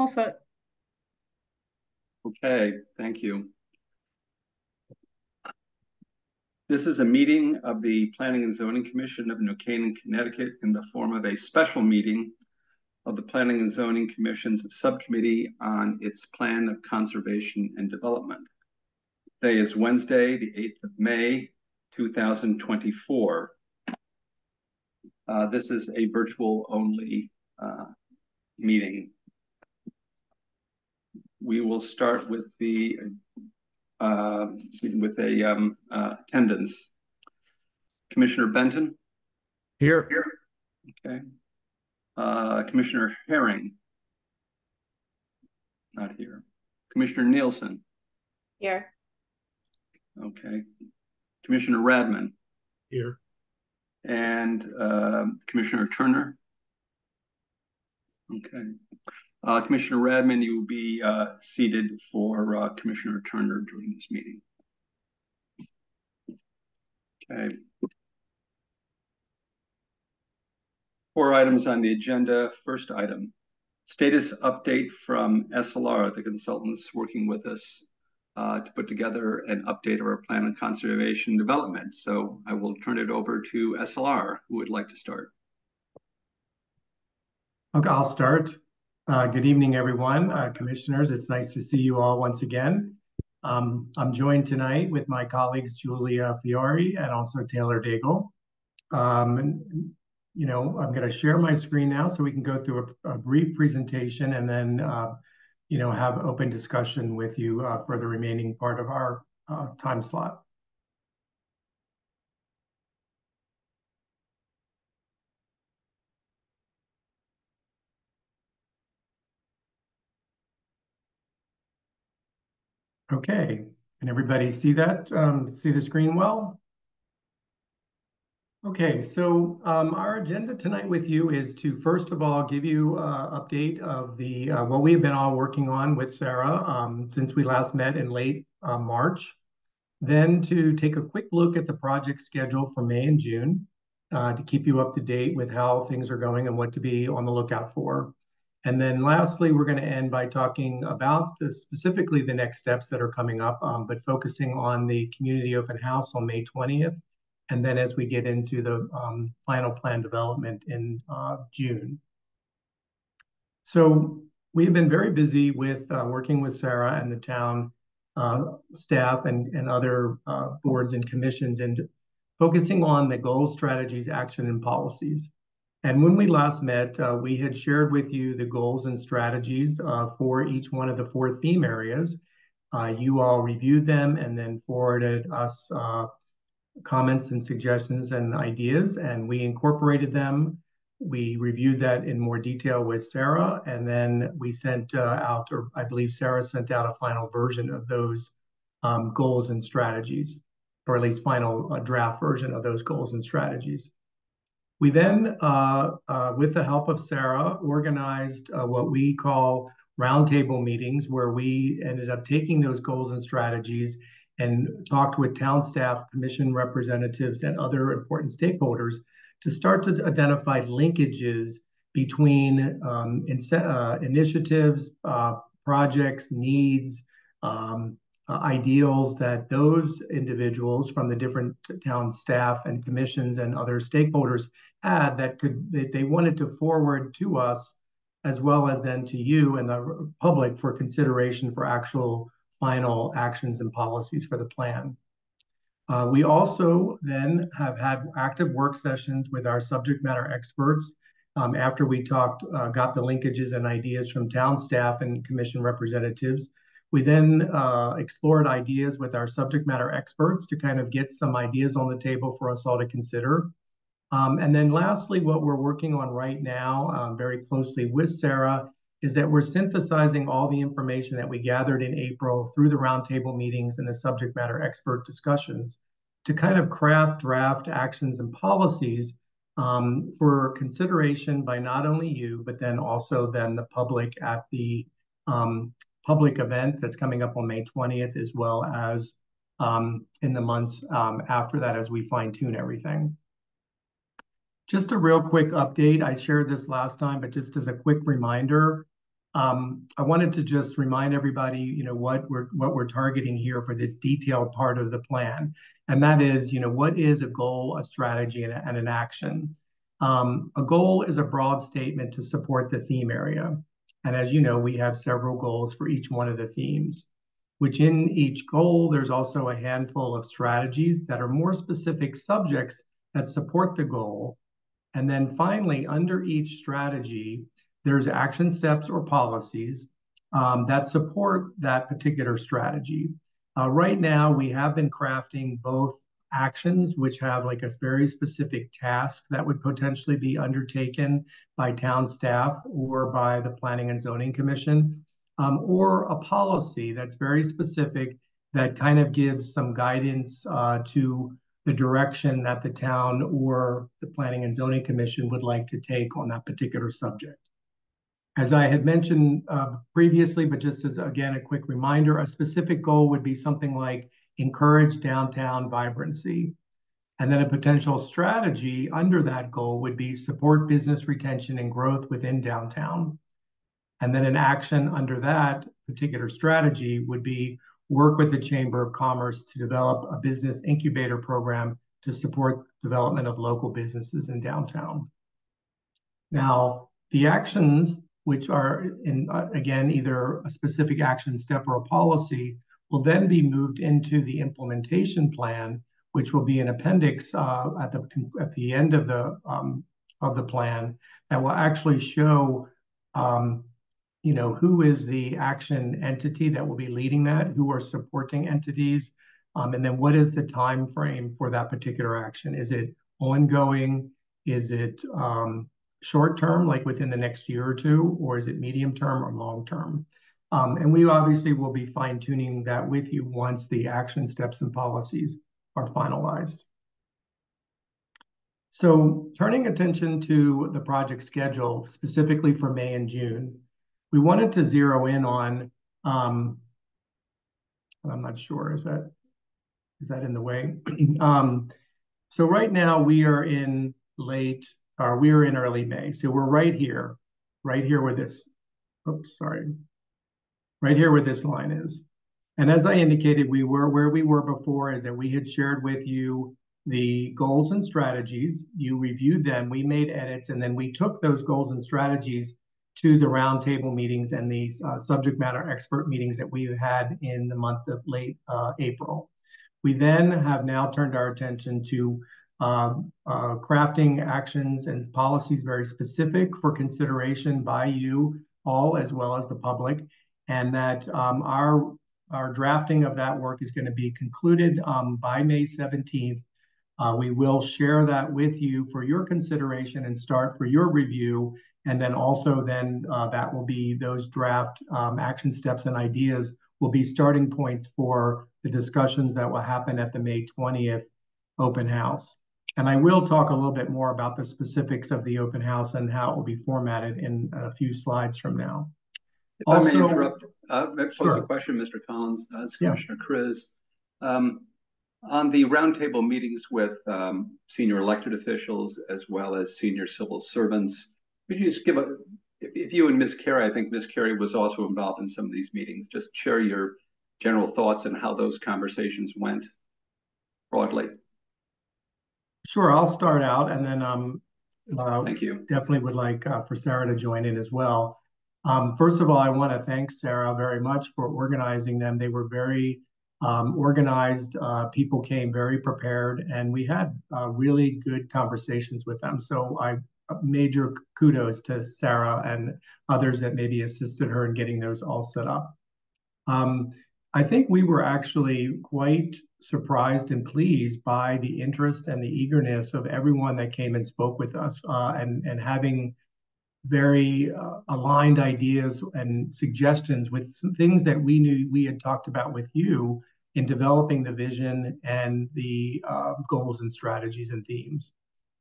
All set. Okay, thank you. This is a meeting of the Planning and Zoning Commission of New Canaan, Connecticut, in the form of a special meeting of the Planning and Zoning Commission's Subcommittee on its Plan of Conservation and Development. Today is Wednesday, the 8th of May, 2024. Uh, this is a virtual only uh, meeting. We will start with the uh, with a um, uh, attendance. Commissioner Benton? Here. Here. Okay. Uh, Commissioner Herring? Not here. Commissioner Nielsen? Here. Okay. Commissioner Radman? Here. And uh, Commissioner Turner? Okay. Uh, Commissioner Radman, you will be uh, seated for uh, Commissioner Turner during this meeting. Okay. Four items on the agenda. First item, status update from SLR, the consultants working with us uh, to put together an update of our plan of conservation development. So I will turn it over to SLR, who would like to start. Okay, I'll start. Uh, good evening, everyone. Uh, commissioners, it's nice to see you all once again. Um, I'm joined tonight with my colleagues Julia Fiore and also Taylor Daigle. Um, and, you know, I'm going to share my screen now so we can go through a, a brief presentation and then, uh, you know, have open discussion with you uh, for the remaining part of our uh, time slot. Okay, can everybody see that? Um, see the screen well? Okay, so um, our agenda tonight with you is to first of all give you an uh, update of the uh, what we have been all working on with Sarah um, since we last met in late uh, March. Then to take a quick look at the project schedule for May and June uh, to keep you up to date with how things are going and what to be on the lookout for. And then lastly, we're going to end by talking about the, specifically the next steps that are coming up, um, but focusing on the community open house on May 20th. And then as we get into the um, final plan development in uh, June. So we've been very busy with uh, working with Sarah and the town uh, staff and, and other uh, boards and commissions and focusing on the goals, strategies, action, and policies. And when we last met, uh, we had shared with you the goals and strategies uh, for each one of the four theme areas. Uh, you all reviewed them and then forwarded us uh, comments and suggestions and ideas, and we incorporated them. We reviewed that in more detail with Sarah, and then we sent uh, out, or I believe Sarah sent out a final version of those um, goals and strategies, or at least final uh, draft version of those goals and strategies. We then, uh, uh, with the help of Sarah, organized uh, what we call roundtable meetings, where we ended up taking those goals and strategies and talked with town staff, commission representatives, and other important stakeholders to start to identify linkages between um, in, uh, initiatives, uh, projects, needs, um, uh, ideals that those individuals from the different town staff and commissions and other stakeholders had that could they wanted to forward to us as well as then to you and the public for consideration for actual final actions and policies for the plan. Uh, we also then have had active work sessions with our subject matter experts um, after we talked, uh, got the linkages and ideas from town staff and commission representatives we then uh, explored ideas with our subject matter experts to kind of get some ideas on the table for us all to consider. Um, and then lastly, what we're working on right now, um, very closely with Sarah, is that we're synthesizing all the information that we gathered in April through the roundtable meetings and the subject matter expert discussions to kind of craft draft actions and policies um, for consideration by not only you, but then also then the public at the um, public event that's coming up on May 20th, as well as um, in the months um, after that as we fine tune everything. Just a real quick update. I shared this last time, but just as a quick reminder, um, I wanted to just remind everybody, you know, what we're what we're targeting here for this detailed part of the plan, and that is, you know, what is a goal, a strategy, and, a, and an action. Um, a goal is a broad statement to support the theme area, and as you know, we have several goals for each one of the themes. Which in each goal, there's also a handful of strategies that are more specific subjects that support the goal. And then finally, under each strategy, there's action steps or policies um, that support that particular strategy. Uh, right now, we have been crafting both actions, which have like a very specific task that would potentially be undertaken by town staff or by the Planning and Zoning Commission, um, or a policy that's very specific that kind of gives some guidance uh, to the direction that the town or the Planning and Zoning Commission would like to take on that particular subject. As I had mentioned uh, previously, but just as again a quick reminder, a specific goal would be something like encourage downtown vibrancy. And then a potential strategy under that goal would be support business retention and growth within downtown. And then an action under that particular strategy would be work with the Chamber of Commerce to develop a business incubator program to support development of local businesses in downtown. Now, the actions which are in uh, again either a specific action step or a policy, will then be moved into the implementation plan, which will be an appendix uh, at the at the end of the um, of the plan that will actually show. Um, you know who is the action entity that will be leading that who are supporting entities um, and then what is the time frame for that particular action is it ongoing is it um, short term, like within the next year or two, or is it medium term or long term? Um, and we obviously will be fine tuning that with you once the action steps and policies are finalized. So turning attention to the project schedule, specifically for May and June, we wanted to zero in on, um, I'm not sure, is that, is that in the way? um, so right now we are in late or we are in early May. So we're right here, right here where this, oops, sorry, right here where this line is. And as I indicated, we were where we were before is that we had shared with you the goals and strategies. You reviewed them, we made edits, and then we took those goals and strategies to the roundtable meetings and these uh, subject matter expert meetings that we had in the month of late uh, April. We then have now turned our attention to uh, uh, crafting actions and policies very specific for consideration by you all as well as the public, and that um, our our drafting of that work is going to be concluded um, by May 17th. Uh, we will share that with you for your consideration and start for your review. And then also then uh, that will be those draft um, action steps and ideas will be starting points for the discussions that will happen at the May 20th open house. And I will talk a little bit more about the specifics of the open house and how it will be formatted in a few slides from now. If also, I may interrupt, uh, pose sure. a question, Mr. Collins, uh, Commissioner yeah. Kriz. Um, on the roundtable meetings with um, senior elected officials as well as senior civil servants, could you just give a, if, if you and Ms. Carey, I think Ms. Carey was also involved in some of these meetings, just share your general thoughts on how those conversations went broadly. Sure, I'll start out and then um, uh, thank you. Definitely would like uh, for Sarah to join in as well. Um, first of all, I want to thank Sarah very much for organizing them. They were very um, organized. Uh, people came very prepared, and we had uh, really good conversations with them. So I uh, major kudos to Sarah and others that maybe assisted her in getting those all set up. Um, I think we were actually quite surprised and pleased by the interest and the eagerness of everyone that came and spoke with us uh, and, and having very uh, aligned ideas and suggestions with some things that we knew we had talked about with you in developing the vision and the uh, goals and strategies and themes.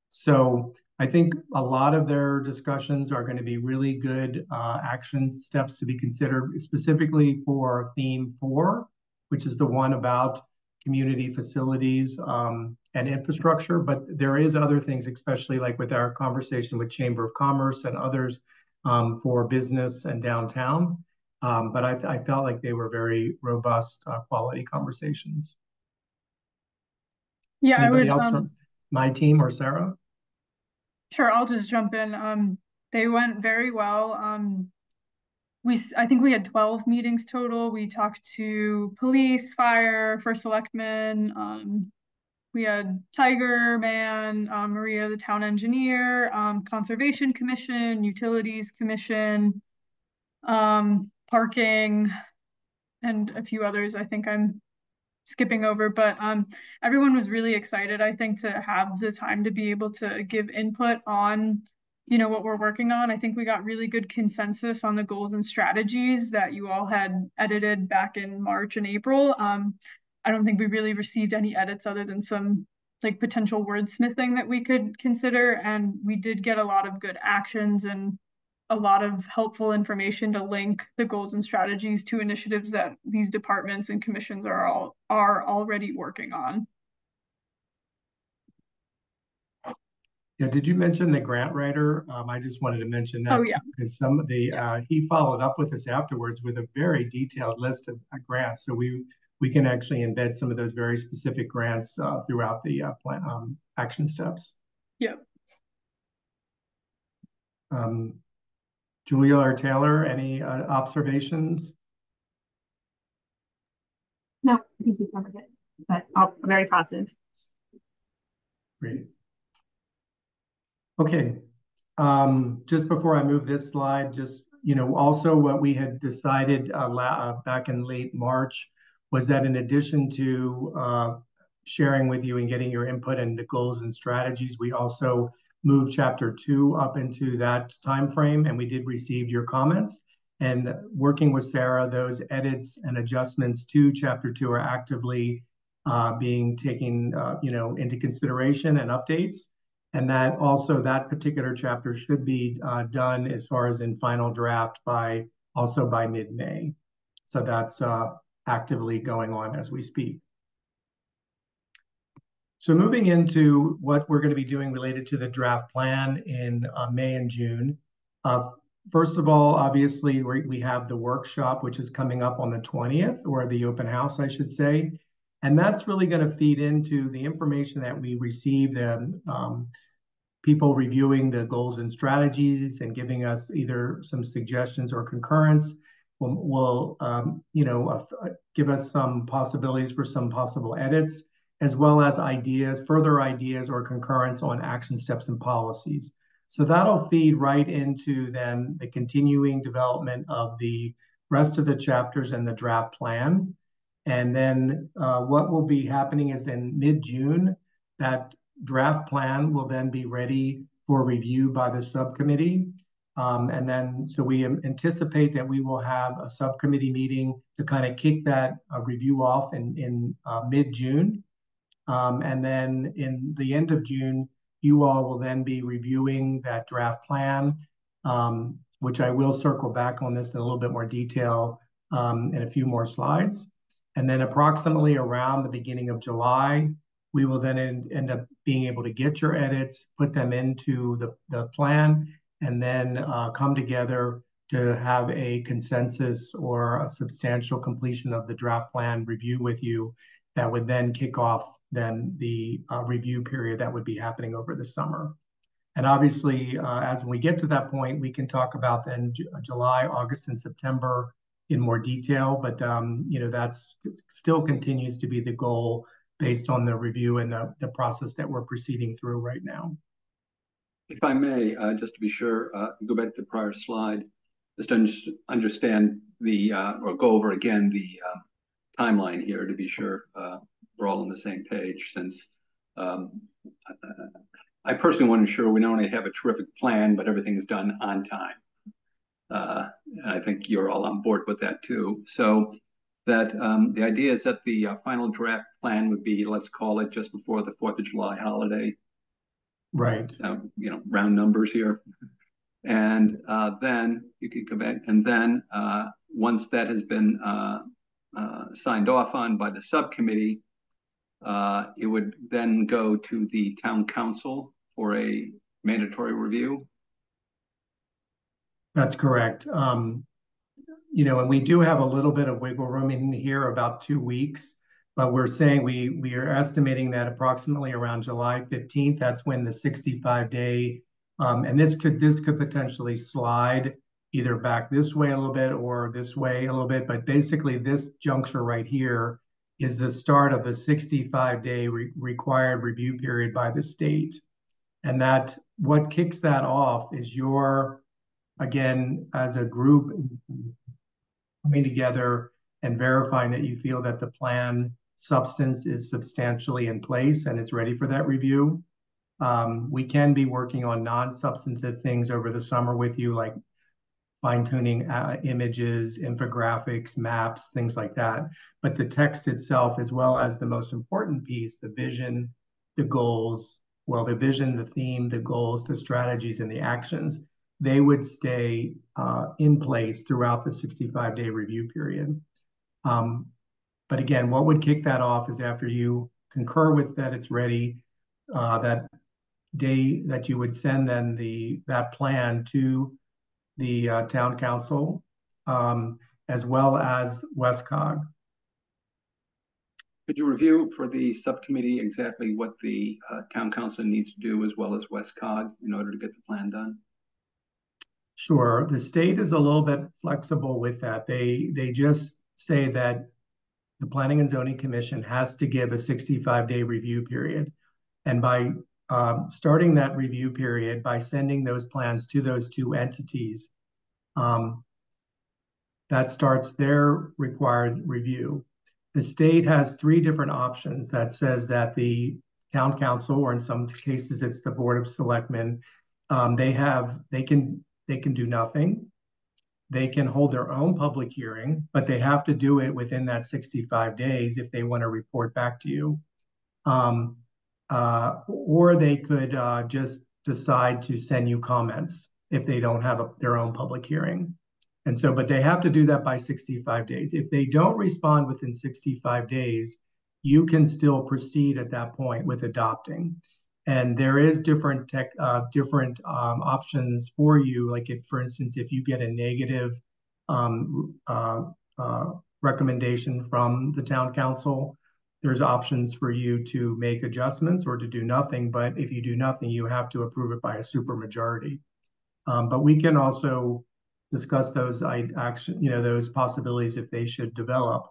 So I think a lot of their discussions are going to be really good uh, action steps to be considered specifically for theme four, which is the one about community facilities um, and infrastructure. But there is other things, especially like with our conversation with Chamber of Commerce and others um, for business and downtown. Um, but I, I, felt like they were very robust, uh, quality conversations. Yeah, Anybody I would. else Um, from my team or Sarah? sure, I'll just jump in. Um, they went very well. We I think we had 12 meetings total. We talked to police, fire, first selectmen. Um, we had Tiger Mann, um, Maria, the town engineer, um, Conservation Commission, Utilities Commission, um, parking, and a few others. I think I'm skipping over, but um, everyone was really excited. I think to have the time to be able to give input on you know what we're working on. I think we got really good consensus on the goals and strategies that you all had edited back in March and April. Um, I don't think we really received any edits other than some like potential wordsmithing that we could consider. And we did get a lot of good actions and a lot of helpful information to link the goals and strategies to initiatives that these departments and commissions are all are already working on. Yeah, did you mention the grant writer? Um, I just wanted to mention that oh, yeah. because some of the uh, he followed up with us afterwards with a very detailed list of uh, grants. So we we can actually embed some of those very specific grants uh, throughout the uh, plan um, action steps. Yeah. Um, Julia or Taylor, any uh, observations? No, I think you covered it, but all very positive. Great. Okay, um, just before I move this slide, just, you know, also what we had decided uh, uh, back in late March was that in addition to uh, sharing with you and getting your input and the goals and strategies, we also moved chapter two up into that time frame and we did receive your comments. And working with Sarah, those edits and adjustments to chapter two are actively uh, being taken, uh, you know, into consideration and updates and that also that particular chapter should be uh, done as far as in final draft by also by mid-May. So that's uh, actively going on as we speak. So moving into what we're going to be doing related to the draft plan in uh, May and June. Uh, first of all, obviously, we have the workshop, which is coming up on the 20th, or the open house, I should say. And that's really going to feed into the information that we receive and um, people reviewing the goals and strategies and giving us either some suggestions or concurrence will, will um, you know, uh, give us some possibilities for some possible edits, as well as ideas, further ideas or concurrence on action steps and policies. So that'll feed right into then the continuing development of the rest of the chapters and the draft plan. And then uh, what will be happening is in mid-June, that draft plan will then be ready for review by the subcommittee. Um, and then, so we anticipate that we will have a subcommittee meeting to kind of kick that uh, review off in, in uh, mid-June. Um, and then in the end of June, you all will then be reviewing that draft plan, um, which I will circle back on this in a little bit more detail um, in a few more slides. And then approximately around the beginning of July, we will then end, end up being able to get your edits, put them into the, the plan, and then uh, come together to have a consensus or a substantial completion of the draft plan review with you that would then kick off then the uh, review period that would be happening over the summer. And obviously, uh, as we get to that point, we can talk about then July, August, and September in more detail. But um, you know, that's still continues to be the goal based on the review and the, process that we're proceeding through right now. If I may, uh, just to be sure, uh, go back to the prior slide, just to understand the, uh, or go over again the uh, timeline here to be sure we're all on the same page since um, I personally want to ensure we not only have a terrific plan, but everything is done on time. Uh, I think you're all on board with that too. So that um, the idea is that the uh, final draft plan would be, let's call it just before the 4th of July holiday. Right. Uh, you know, round numbers here. And uh, then you could go back, and then uh, once that has been uh, uh, signed off on by the subcommittee, it would then go to the town council for a mandatory review. That's correct. Um, you know, and we do have a little bit of wiggle room in here, about two weeks, but we're saying we we are estimating that approximately around July 15th, that's when the 65 day, um, and this could this could potentially slide either back this way a little bit or this way a little bit, but basically this juncture right here is the start of the 65 day re required review period by the state. And that what kicks that off is your, again, as a group coming together and verifying that you feel that the plan substance is substantially in place and it's ready for that review. Um, we can be working on non-substantive things over the summer with you, like fine-tuning uh, images, infographics, maps, things like that. But the text itself, as well as the most important piece, the vision, the goals, well, the vision, the theme, the goals, the strategies, and the actions, they would stay uh, in place throughout the 65-day review period. Um, but again, what would kick that off is after you concur with that it's ready, uh, that day that you would send then the that plan to the uh, town council, um, as well as WestCog. Could you review for the subcommittee exactly what the uh, town council needs to do as well as WestCog in order to get the plan done? Sure. The state is a little bit flexible with that. They they just say that the Planning and Zoning Commission has to give a 65-day review period. And by um, starting that review period by sending those plans to those two entities. Um, that starts their required review. The state has three different options that says that the town council, or in some cases it's the board of selectmen, um, they have they can they can do nothing. They can hold their own public hearing, but they have to do it within that 65 days if they want to report back to you. Um, uh, or they could uh, just decide to send you comments if they don't have a, their own public hearing. And so, but they have to do that by 65 days. If they don't respond within 65 days, you can still proceed at that point with adopting. And there is different tech, uh, different um, options for you. Like if, for instance, if you get a negative um, uh, uh, recommendation from the town council, there's options for you to make adjustments or to do nothing. But if you do nothing, you have to approve it by a supermajority. Um, but we can also discuss those action, you know, those possibilities if they should develop.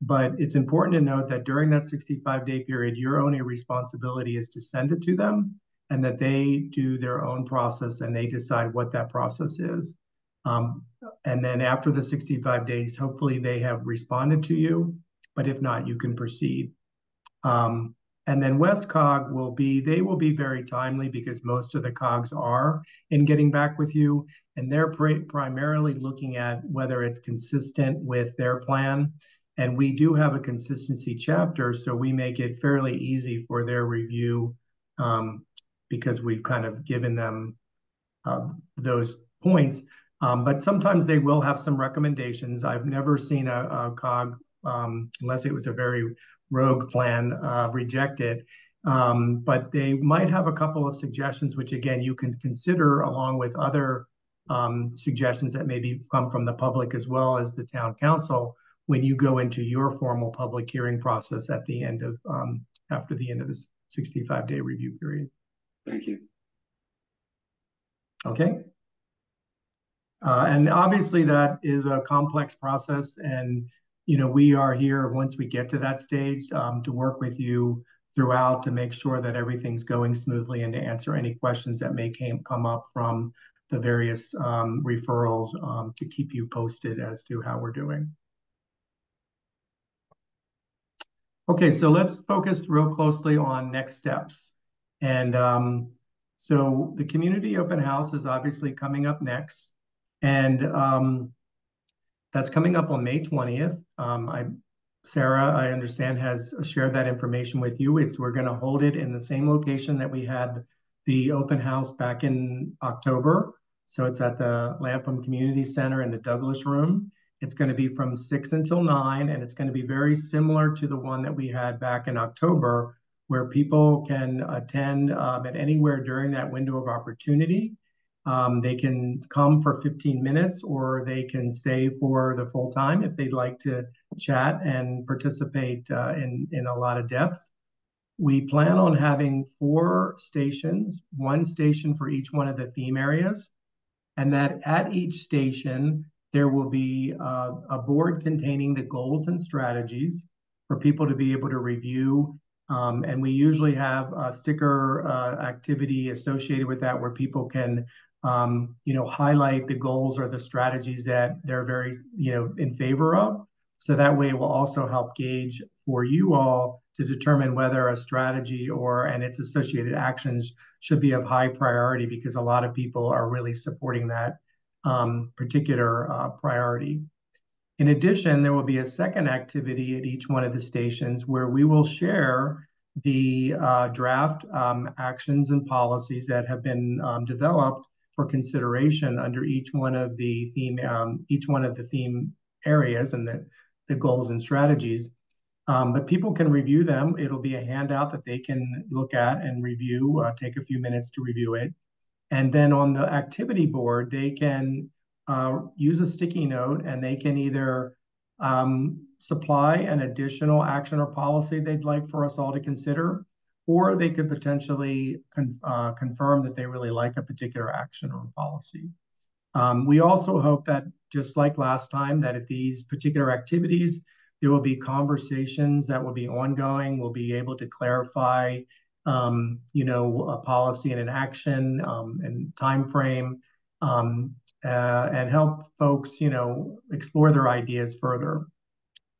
But it's important to note that during that 65 day period, your only responsibility is to send it to them and that they do their own process and they decide what that process is. Um, and then after the 65 days, hopefully they have responded to you but if not, you can proceed. Um, and then WestCog will be, they will be very timely because most of the COGs are in getting back with you. And they're primarily looking at whether it's consistent with their plan. And we do have a consistency chapter, so we make it fairly easy for their review um, because we've kind of given them uh, those points. Um, but sometimes they will have some recommendations. I've never seen a, a COG um, unless it was a very rogue plan, uh, reject it. Um, but they might have a couple of suggestions, which again, you can consider along with other um, suggestions that maybe come from the public as well as the town council when you go into your formal public hearing process at the end of, um, after the end of this 65 day review period. Thank you. Okay. Uh, and obviously that is a complex process and you know, we are here once we get to that stage um, to work with you throughout to make sure that everything's going smoothly and to answer any questions that may came, come up from the various um, referrals um, to keep you posted as to how we're doing. Okay, so let's focus real closely on next steps. And um, so the community open house is obviously coming up next. And um, that's coming up on May 20th. Um, I, Sarah, I understand, has shared that information with you. It's We're going to hold it in the same location that we had the open house back in October. So it's at the Lapham Community Center in the Douglas Room. It's going to be from 6 until 9, and it's going to be very similar to the one that we had back in October, where people can attend um, at anywhere during that window of opportunity. Um, they can come for 15 minutes or they can stay for the full time if they'd like to chat and participate uh, in, in a lot of depth. We plan on having four stations, one station for each one of the theme areas, and that at each station, there will be uh, a board containing the goals and strategies for people to be able to review um, and we usually have a sticker uh, activity associated with that where people can um, you know, highlight the goals or the strategies that they're very, you know, in favor of. So that way it will also help gauge for you all to determine whether a strategy or and its associated actions should be of high priority because a lot of people are really supporting that um, particular uh, priority. In addition, there will be a second activity at each one of the stations where we will share the uh, draft um, actions and policies that have been um, developed for consideration under each one of the theme um, each one of the theme areas and the, the goals and strategies. Um, but people can review them. It'll be a handout that they can look at and review, uh, take a few minutes to review it. And then on the activity board, they can uh, use a sticky note and they can either um, supply an additional action or policy they'd like for us all to consider, or they could potentially con uh, confirm that they really like a particular action or policy. Um, we also hope that, just like last time, that at these particular activities, there will be conversations that will be ongoing. We'll be able to clarify, um, you know, a policy and an action um, and time frame, um, uh, and help folks, you know, explore their ideas further.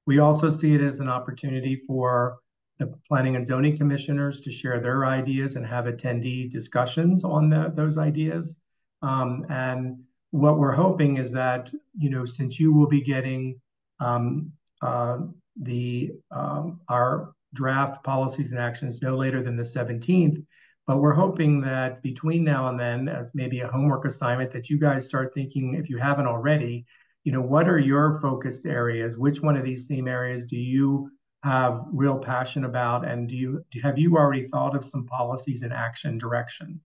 We also see it as an opportunity for the planning and zoning commissioners to share their ideas and have attendee discussions on the, those ideas. Um, and what we're hoping is that, you know, since you will be getting um, uh, the um, our draft policies and actions no later than the 17th, but we're hoping that between now and then, as maybe a homework assignment, that you guys start thinking, if you haven't already, you know, what are your focused areas? Which one of these theme areas do you have real passion about? And do you have you already thought of some policies and action direction?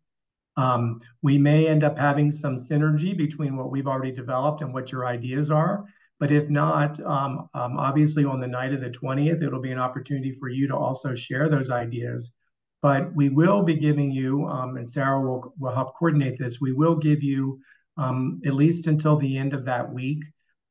Um, we may end up having some synergy between what we've already developed and what your ideas are but if not um, um, obviously on the night of the 20th it'll be an opportunity for you to also share those ideas but we will be giving you um, and sarah will, will help coordinate this we will give you um, at least until the end of that week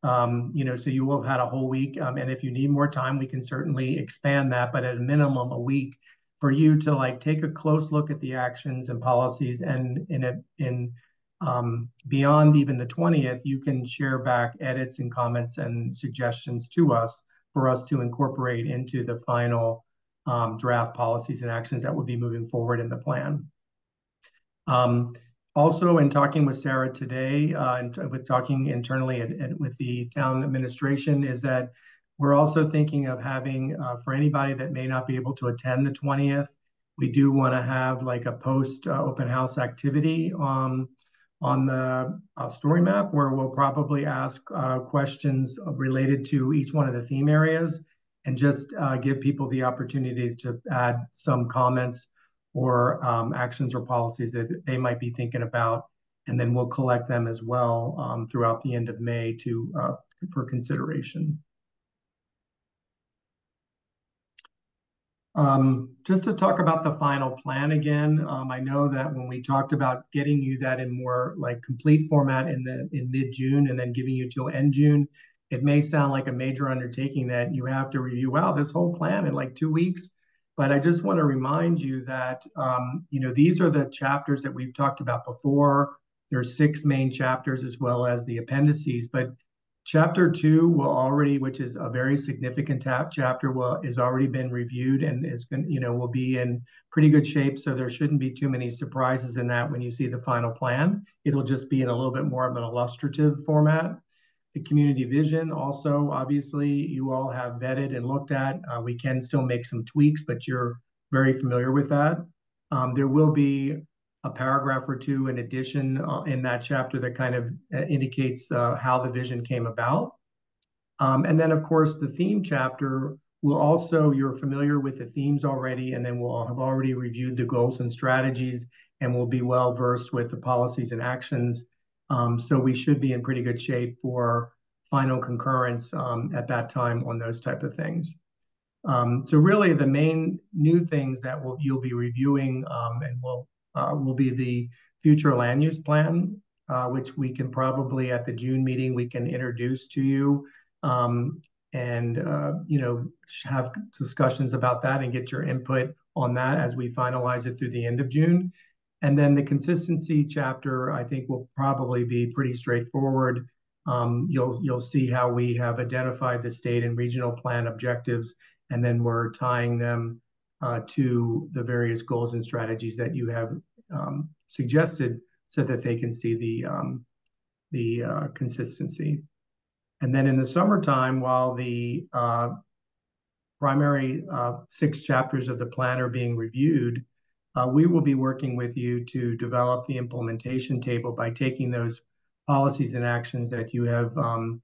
um, you know, so you will have had a whole week. Um, and if you need more time, we can certainly expand that, but at a minimum, a week for you to like take a close look at the actions and policies. And in a, in um, beyond even the 20th, you can share back edits and comments and suggestions to us for us to incorporate into the final um, draft policies and actions that will be moving forward in the plan. Um, also, in talking with Sarah today, uh, and with talking internally and, and, with the town administration, is that we're also thinking of having, uh, for anybody that may not be able to attend the 20th, we do want to have like a post uh, open house activity um, on the uh, story map where we'll probably ask uh, questions related to each one of the theme areas and just uh, give people the opportunity to add some comments or um, actions or policies that they might be thinking about. And then we'll collect them as well um, throughout the end of May to uh, for consideration. Um, just to talk about the final plan again, um, I know that when we talked about getting you that in more like complete format in the in mid-June and then giving you till end June, it may sound like a major undertaking that you have to review, wow, this whole plan in like two weeks. But I just want to remind you that um, you know these are the chapters that we've talked about before. There's six main chapters as well as the appendices, but chapter two will already, which is a very significant tap chapter, will is already been reviewed and is going you know will be in pretty good shape. So there shouldn't be too many surprises in that when you see the final plan. It'll just be in a little bit more of an illustrative format. The community vision also, obviously, you all have vetted and looked at. Uh, we can still make some tweaks, but you're very familiar with that. Um, there will be a paragraph or two in addition uh, in that chapter that kind of uh, indicates uh, how the vision came about. Um, and then, of course, the theme chapter we'll also, you're familiar with the themes already, and then we'll have already reviewed the goals and strategies, and we'll be well versed with the policies and actions. Um, so we should be in pretty good shape for final concurrence um, at that time on those type of things. Um, so really, the main new things that we'll, you'll be reviewing um, and will uh, will be the future land use plan, uh, which we can probably at the June meeting we can introduce to you um, and uh, you know have discussions about that and get your input on that as we finalize it through the end of June. And then the consistency chapter, I think, will probably be pretty straightforward. Um, you'll you'll see how we have identified the state and regional plan objectives and then we're tying them uh, to the various goals and strategies that you have um, suggested so that they can see the, um, the uh, consistency. And then in the summertime, while the uh, primary uh, six chapters of the plan are being reviewed, uh, we will be working with you to develop the implementation table by taking those policies and actions that you have um,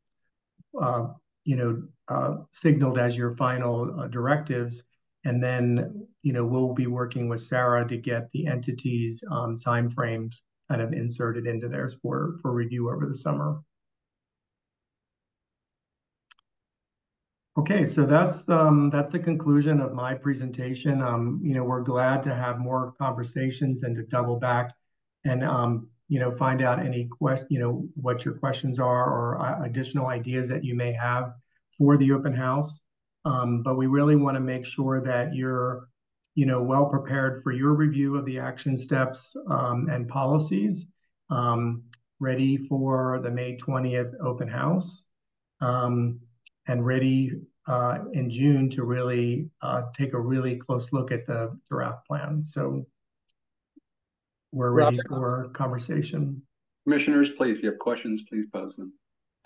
uh, you know, signaled as your final directives. And then, you know, we'll be working with Sarah to get the entities um, timeframes kind of inserted into theirs for, for review over the summer. Okay, so that's um, that's the conclusion of my presentation. Um, you know, we're glad to have more conversations and to double back and um, you know, find out any question, you know, what your questions are or uh, additional ideas that you may have for the open house. Um, but we really want to make sure that you're, you know, well prepared for your review of the action steps um, and policies, um, ready for the May 20th open house, um, and ready uh, in June to really uh, take a really close look at the draft plan. So we're ready Robert. for conversation. Commissioners, please, if you have questions, please pose them.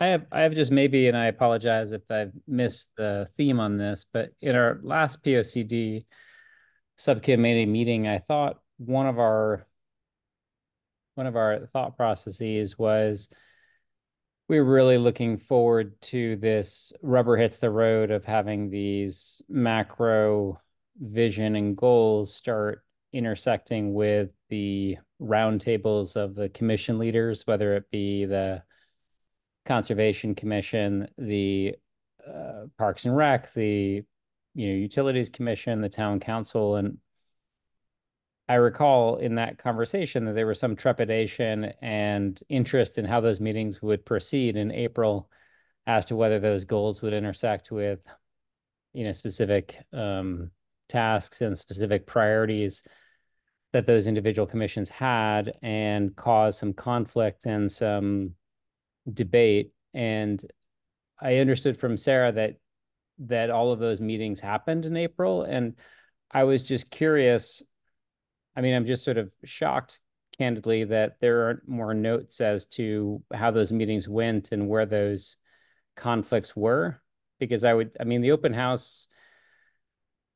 I have I have just maybe, and I apologize if I've missed the theme on this, but in our last POCD subcommittee meeting, I thought one of our one of our thought processes was we are really looking forward to this rubber hits the road of having these macro vision and goals start intersecting with the roundtables of the commission leaders, whether it be the Conservation Commission, the uh, Parks and Rec, the you know Utilities Commission, the Town Council, and I recall in that conversation that there was some trepidation and interest in how those meetings would proceed in April as to whether those goals would intersect with you know specific um, tasks and specific priorities that those individual commissions had and cause some conflict and some debate. And I understood from Sarah that that all of those meetings happened in April. And I was just curious. I mean, I'm just sort of shocked, candidly, that there aren't more notes as to how those meetings went and where those conflicts were. Because I would, I mean, the open house,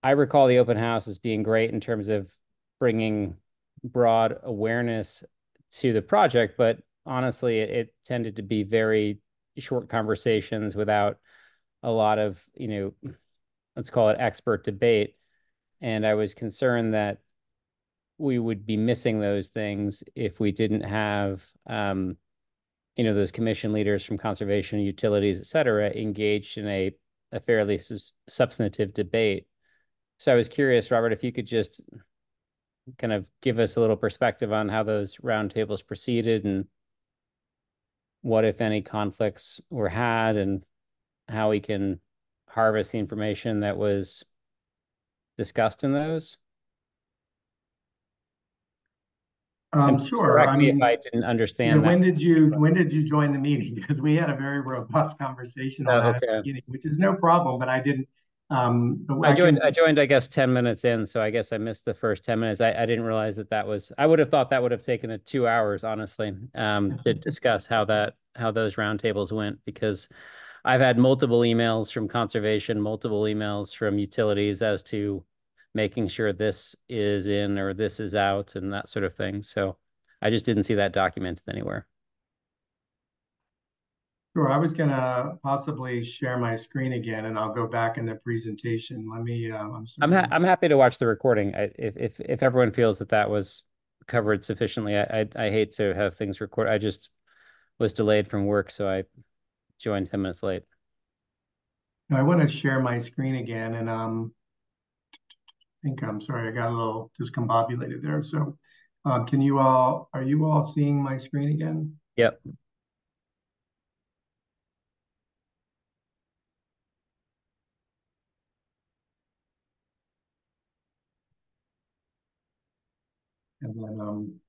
I recall the open house as being great in terms of bringing broad awareness to the project, but honestly, it, it tended to be very short conversations without a lot of, you know, let's call it expert debate. And I was concerned that we would be missing those things if we didn't have, um, you know, those commission leaders from conservation, utilities, et cetera, engaged in a, a fairly substantive debate. So I was curious, Robert, if you could just kind of give us a little perspective on how those roundtables proceeded and what, if any, conflicts were had and how we can harvest the information that was discussed in those? Um, sure. Correct I me mean, if I didn't understand. when did you when did you join the meeting? Because we had a very robust conversation on oh, that okay. beginning, which is no problem. But I didn't um, I, I joined. Can... I joined. I guess ten minutes in, so I guess I missed the first ten minutes. I, I didn't realize that that was. I would have thought that would have taken a two hours, honestly, um, to discuss how that how those roundtables went because I've had multiple emails from conservation, multiple emails from utilities as to making sure this is in or this is out and that sort of thing. So I just didn't see that documented anywhere. Sure, I was gonna possibly share my screen again, and I'll go back in the presentation. Let me. Um, I'm, I'm ha I'm happy to watch the recording. I, if if if everyone feels that that was covered sufficiently, I, I I hate to have things record. I just was delayed from work, so I joined ten minutes late. I want to share my screen again, and um, I think I'm sorry, I got a little discombobulated there. So, um, can you all are you all seeing my screen again? Yep. And then, um,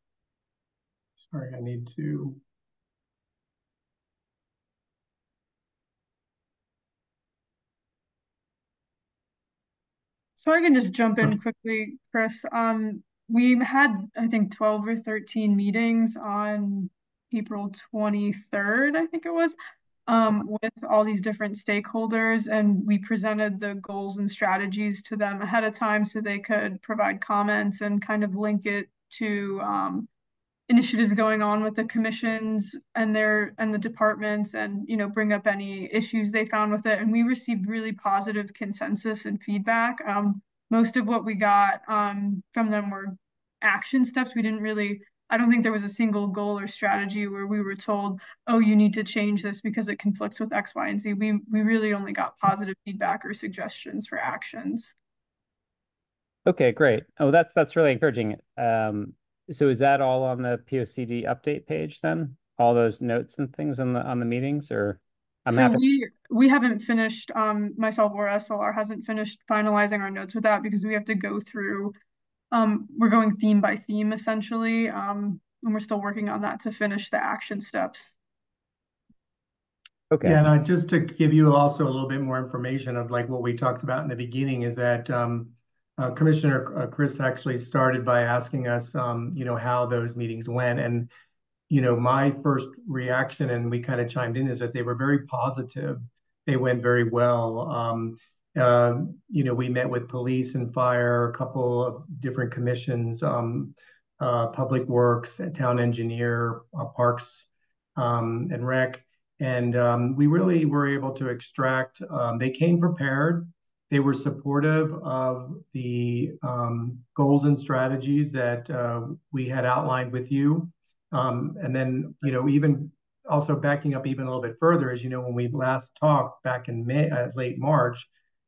sorry, I need to. So I can just jump in quickly, Chris. Um, we had, I think, 12 or 13 meetings on April 23rd, I think it was, um, with all these different stakeholders, and we presented the goals and strategies to them ahead of time so they could provide comments and kind of link it to um, initiatives going on with the commissions and their and the departments and you know bring up any issues they found with it. And we received really positive consensus and feedback. Um, most of what we got um, from them were action steps. We didn't really i don't think there was a single goal or strategy where we were told oh you need to change this because it conflicts with x y and z. We we really only got positive feedback or suggestions for actions Okay, great. Oh, that's that's really encouraging. Um, so is that all on the POCD update page then? All those notes and things on the on the meetings, or I'm so happy. we we haven't finished. Um, myself or SLR hasn't finished finalizing our notes with that because we have to go through. Um, we're going theme by theme essentially. Um, and we're still working on that to finish the action steps. Okay. Yeah, and I, just to give you also a little bit more information of like what we talked about in the beginning is that um, uh, Commissioner uh, Chris actually started by asking us, um, you know, how those meetings went. And, you know, my first reaction, and we kind of chimed in, is that they were very positive. They went very well. Um, uh, you know, we met with police and fire, a couple of different commissions, um, uh, public works, town engineer, parks, um, and rec. And um, we really were able to extract, um, they came prepared they were supportive of the um, goals and strategies that uh, we had outlined with you. Um, and then, you know, even also backing up even a little bit further, as you know, when we last talked back in May, uh, late March,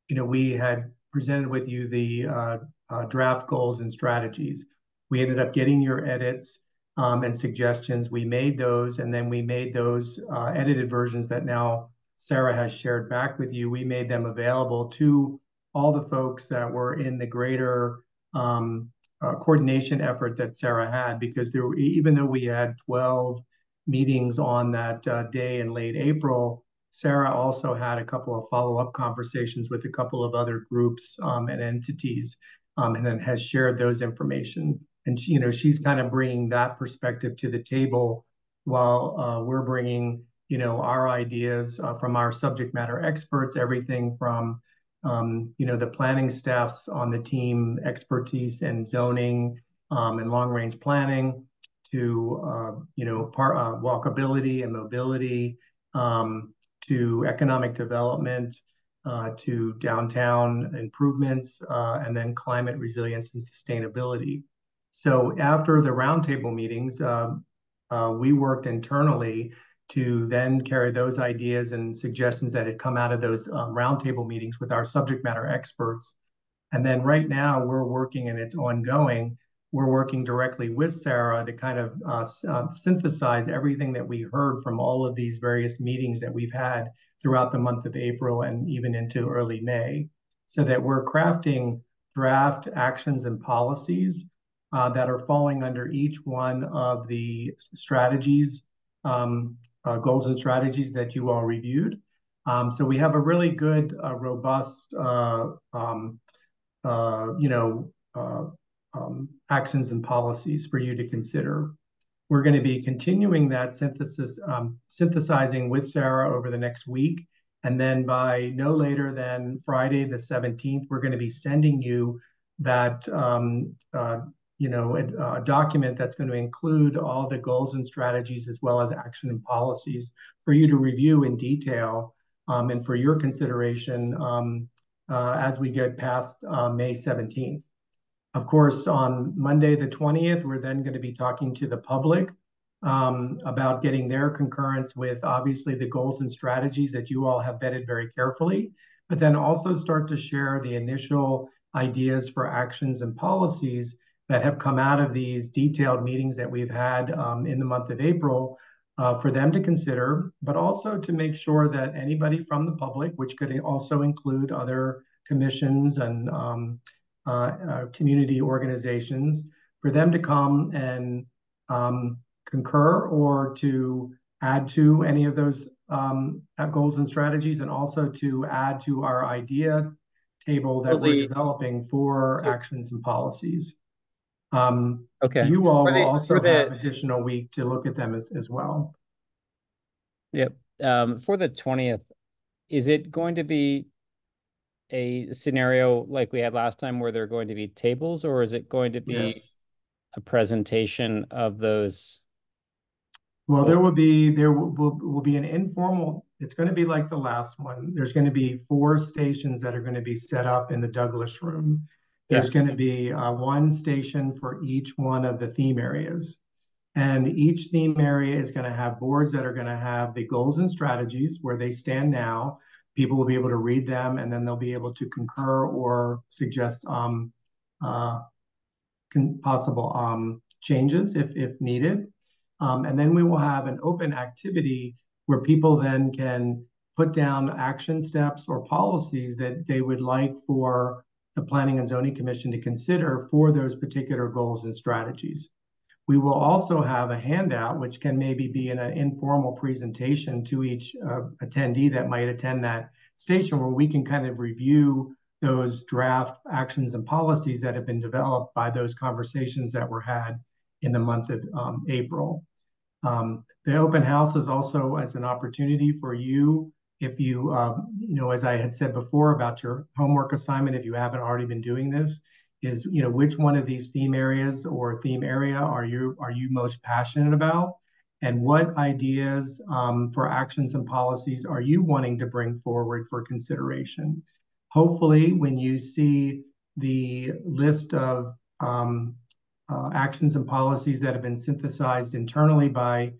you know, we had presented with you the uh, uh draft goals and strategies. We ended up getting your edits um, and suggestions. We made those, and then we made those uh, edited versions that now Sarah has shared back with you, we made them available to all the folks that were in the greater um, uh, coordination effort that Sarah had, because there, even though we had 12 meetings on that uh, day in late April, Sarah also had a couple of follow-up conversations with a couple of other groups um, and entities, um, and then has shared those information. And she, you know, she's kind of bringing that perspective to the table while uh, we're bringing you know, our ideas uh, from our subject matter experts, everything from, um, you know, the planning staffs on the team, expertise in zoning um, and long range planning to, uh, you know, par- uh, walkability and mobility um, to economic development. Uh, to downtown improvements, uh, and then climate resilience and sustainability. So after the roundtable meetings, uh, we worked internally to then carry those ideas and suggestions that had come out of those um, roundtable meetings with our subject matter experts. And then right now we're working and it's ongoing. We're working directly with Sarah to kind of uh, uh, synthesize everything that we heard from all of these various meetings that we've had throughout the month of April and even into early May, so that we're crafting draft actions and policies uh, that are falling under each one of the strategies goals and strategies that you all reviewed. Um, so we have a really good, uh, robust, uh, um, uh, you know, uh, um, actions and policies for you to consider. We're going to be continuing that synthesis, um, synthesizing with Sarah over the next week. And then by no later than Friday the 17th, we're going to be sending you that um, uh, you know, a, a, document that's going to include all the goals and strategies as well as action and policies for you to review in detail um, and for your consideration um, uh, as we get past uh, May 17th. Of course, on Monday the 20th, we're then going to be talking to the public um, about getting their concurrence with obviously the goals and strategies that you all have vetted very carefully, but then also start to share the initial ideas for actions and policies that have come out of these detailed meetings that we've had um, in the month of April uh, for them to consider, but also to make sure that anybody from the public, which could also include other commissions and um, uh, uh, community organizations, for them to come and um, concur or to add to any of those um, goals and strategies, and also to add to our idea table that well, the, we're developing for actions and policies. Um, okay. You all will also have additional week to look at them as, as well. Yep. Um, for the 20th, is it going to be a scenario like we had last time where there are going to be tables or is it going to be yes. a presentation of those well, there will be there will, will, will be an informal. It's going to be like the last one. There's going to be four stations that are going to be set up in the Douglas room. There's yeah. going to be uh, one station for each one of the theme areas. And each theme area is going to have boards that are going to have the goals and strategies where they stand now. People will be able to read them and then they'll be able to concur or suggest um, uh, possible um, changes if, if needed. Um, and then we will have an open activity where people then can put down action steps or policies that they would like for the Planning and Zoning Commission to consider for those particular goals and strategies. We will also have a handout, which can maybe be in an informal presentation to each uh, attendee that might attend that station, where we can kind of review those draft actions and policies that have been developed by those conversations that were had in the month of um, April. Um, the open house is also as an opportunity for you if you, um, you know, as I had said before about your homework assignment, if you haven't already been doing this, is you know which one of these theme areas or theme area are you are you most passionate about, and what ideas um, for actions and policies are you wanting to bring forward for consideration. Hopefully, when you see the list of um, uh, actions and policies that have been synthesized internally by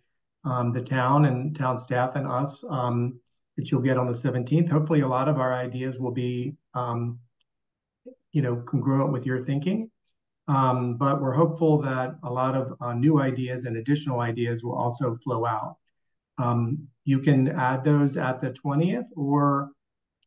um, the town and town staff and us um, that you'll get on the 17th. Hopefully, a lot of our ideas will be, um, you know, congruent with your thinking. Um, but we're hopeful that a lot of uh, new ideas and additional ideas will also flow out. Um, you can add those at the 20th, or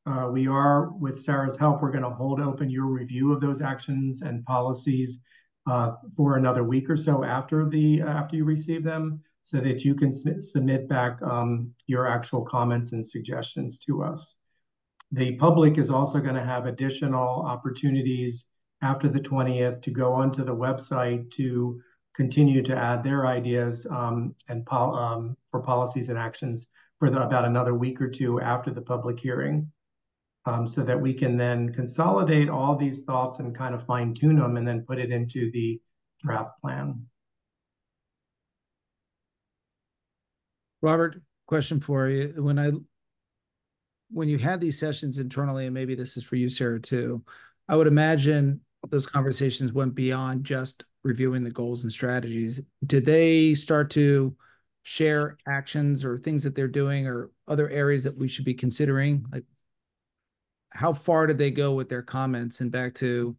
uh, we are, with Sarah's help, we're going to hold open your review of those actions and policies uh, for another week or so after the after you receive them, so that you can submit back um, your actual comments and suggestions to us. The public is also going to have additional opportunities after the 20th to go onto the website to continue to add their ideas um, and pol um, for policies and actions for the, about another week or two after the public hearing um, so that we can then consolidate all these thoughts and kind of fine tune them and then put it into the draft plan. Robert, question for you. When I when you had these sessions internally, and maybe this is for you, Sarah, too, I would imagine those conversations went beyond just reviewing the goals and strategies. Did they start to share actions or things that they're doing or other areas that we should be considering? Like how far did they go with their comments and back to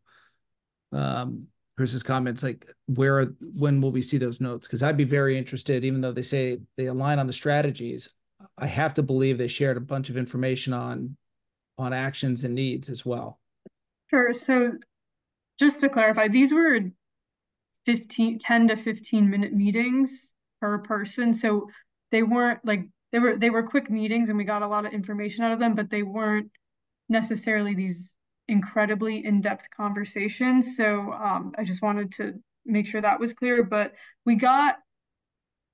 um Chris's comments like where when will we see those notes? Because I'd be very interested even though they say they align on the strategies I have to believe they shared a bunch of information on on actions and needs as well. Sure. So just to clarify these were 15 10 to 15 minute meetings per person. So they weren't like they were they were quick meetings and we got a lot of information out of them but they weren't necessarily these incredibly in-depth conversations. So um, I just wanted to make sure that was clear. But we got,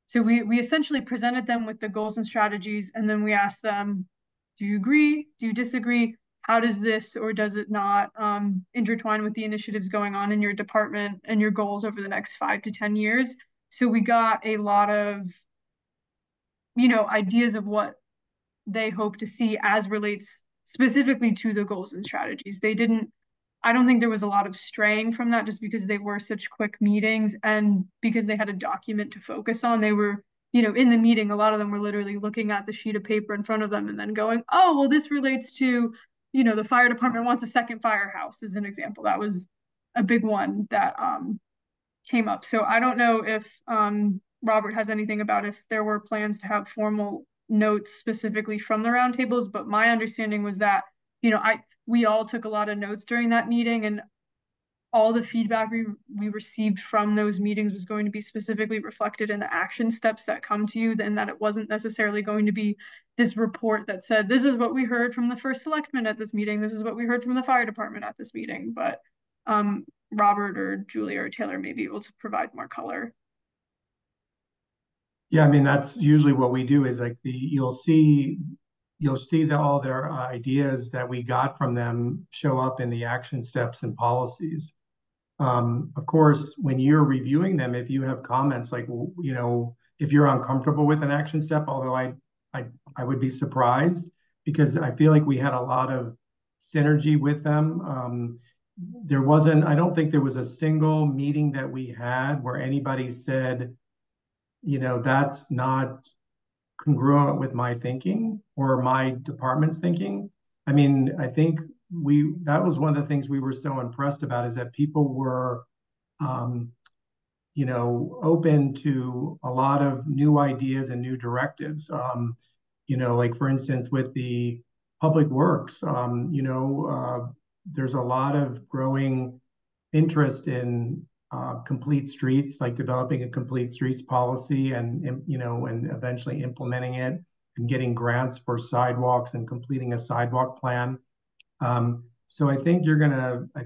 so we, we essentially presented them with the goals and strategies, and then we asked them, do you agree? Do you disagree? how does this or does it not um, intertwine with the initiatives going on in your department and your goals over the next five to 10 years? So we got a lot of, you know, ideas of what they hope to see as relates specifically to the goals and strategies. They didn't, I don't think there was a lot of straying from that just because they were such quick meetings and because they had a document to focus on. They were, you know, in the meeting, a lot of them were literally looking at the sheet of paper in front of them and then going, oh, well, this relates to, you know, the fire department wants a second firehouse, as an example. That was a big one that um, came up. So I don't know if um, Robert has anything about if there were plans to have formal notes specifically from the roundtables, but my understanding was that, you know, I we all took a lot of notes during that meeting and all the feedback we, we received from those meetings was going to be specifically reflected in the action steps that come to you and that it wasn't necessarily going to be this report that said this is what we heard from the first selectman at this meeting. This is what we heard from the fire department at this meeting. But um, robert or julia or taylor may be able to provide more color yeah i mean that's usually what we do is like the you'll see you'll see that all their ideas that we got from them show up in the action steps and policies um, of course, when you're reviewing them, if you have comments like, you know, if you're uncomfortable with an action step, although I, I, I would be surprised because I feel like we had a lot of synergy with them. Um, there wasn't, I don't think there was a single meeting that we had where anybody said, you know, that's not congruent with my thinking or my department's thinking. I mean, I think we that was one of the things we were so impressed about is that people were um, you know open to a lot of new ideas and new directives um, you know like for instance with the public works um, you know uh, there's a lot of growing interest in uh, complete streets like developing a complete streets policy and you know and eventually implementing it and getting grants for sidewalks and completing a sidewalk plan um, so I think you're gonna, I,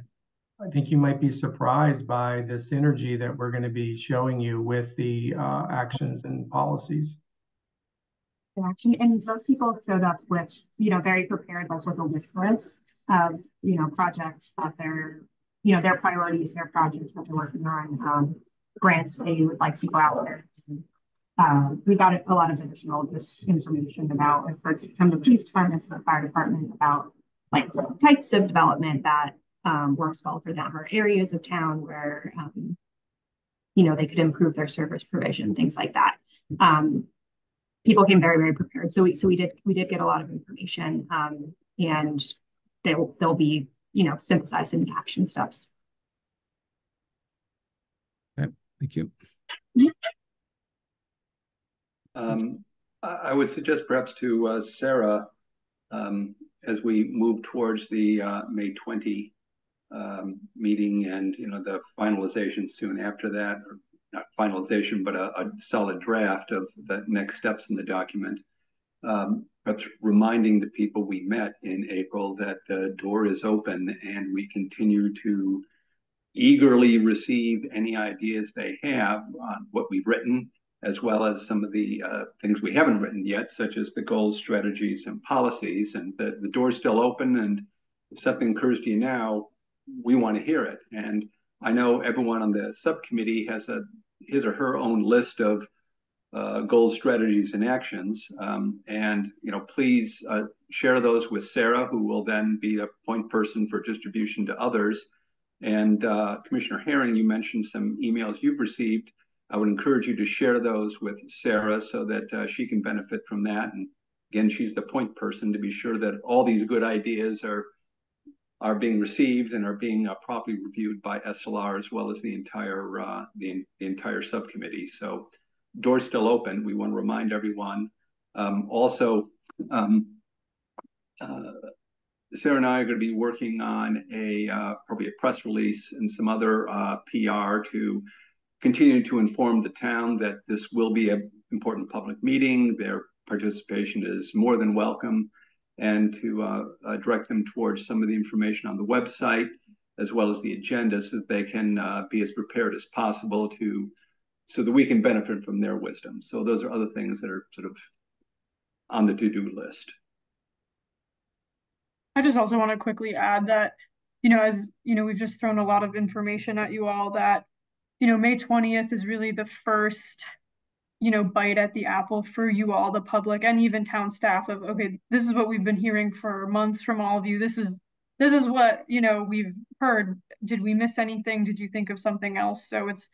I, think you might be surprised by the synergy that we're going to be showing you with the uh, actions and policies. Action and those people showed up with, you know, very prepared, like with a list of, you know, projects that they're, you know, their priorities, their projects that they're working on, um, grants they would like to go out there. Um, we got a lot of additional just information about, from the police department, from the fire department, about like types of development that um, works well for them or areas of town where um, you know they could improve their service provision things like that um, people came very very prepared so we so we did we did get a lot of information um, and they'll they'll be you know synthesize into action steps. Okay thank you. Um, I would suggest perhaps to uh, Sarah, um, as we move towards the uh, May 20 um, meeting and you know the finalization soon after that, or not finalization, but a, a solid draft of the next steps in the document. Um, perhaps reminding the people we met in April that the door is open and we continue to eagerly receive any ideas they have on what we've written as well as some of the uh, things we haven't written yet, such as the goals, strategies, and policies. And the, the door's still open. And if something occurs to you now, we want to hear it. And I know everyone on the subcommittee has a his or her own list of uh, goals, strategies, and actions. Um, and you know, please uh, share those with Sarah, who will then be a point person for distribution to others. And uh, Commissioner Herring, you mentioned some emails you've received I would encourage you to share those with Sarah so that uh, she can benefit from that. And again, she's the point person to be sure that all these good ideas are are being received and are being uh, properly reviewed by SLR as well as the entire uh, the, the, entire subcommittee. So doors still open. We want to remind everyone. Um, also, um, uh, Sarah and I are going to be working on a uh, probably a press release and some other uh, PR to continue to inform the town that this will be an important public meeting. Their participation is more than welcome, and to uh, uh, direct them towards some of the information on the website as well as the agenda so that they can uh, be as prepared as possible to so that we can benefit from their wisdom. So those are other things that are sort of on the to-do list. I just also want to quickly add that, you know, as you know, we've just thrown a lot of information at you all that, you know, May 20th is really the first, you know, bite at the apple for you all, the public and even town staff of, okay, this is what we've been hearing for months from all of you. This is this is what, you know, we've heard. Did we miss anything? Did you think of something else? So it's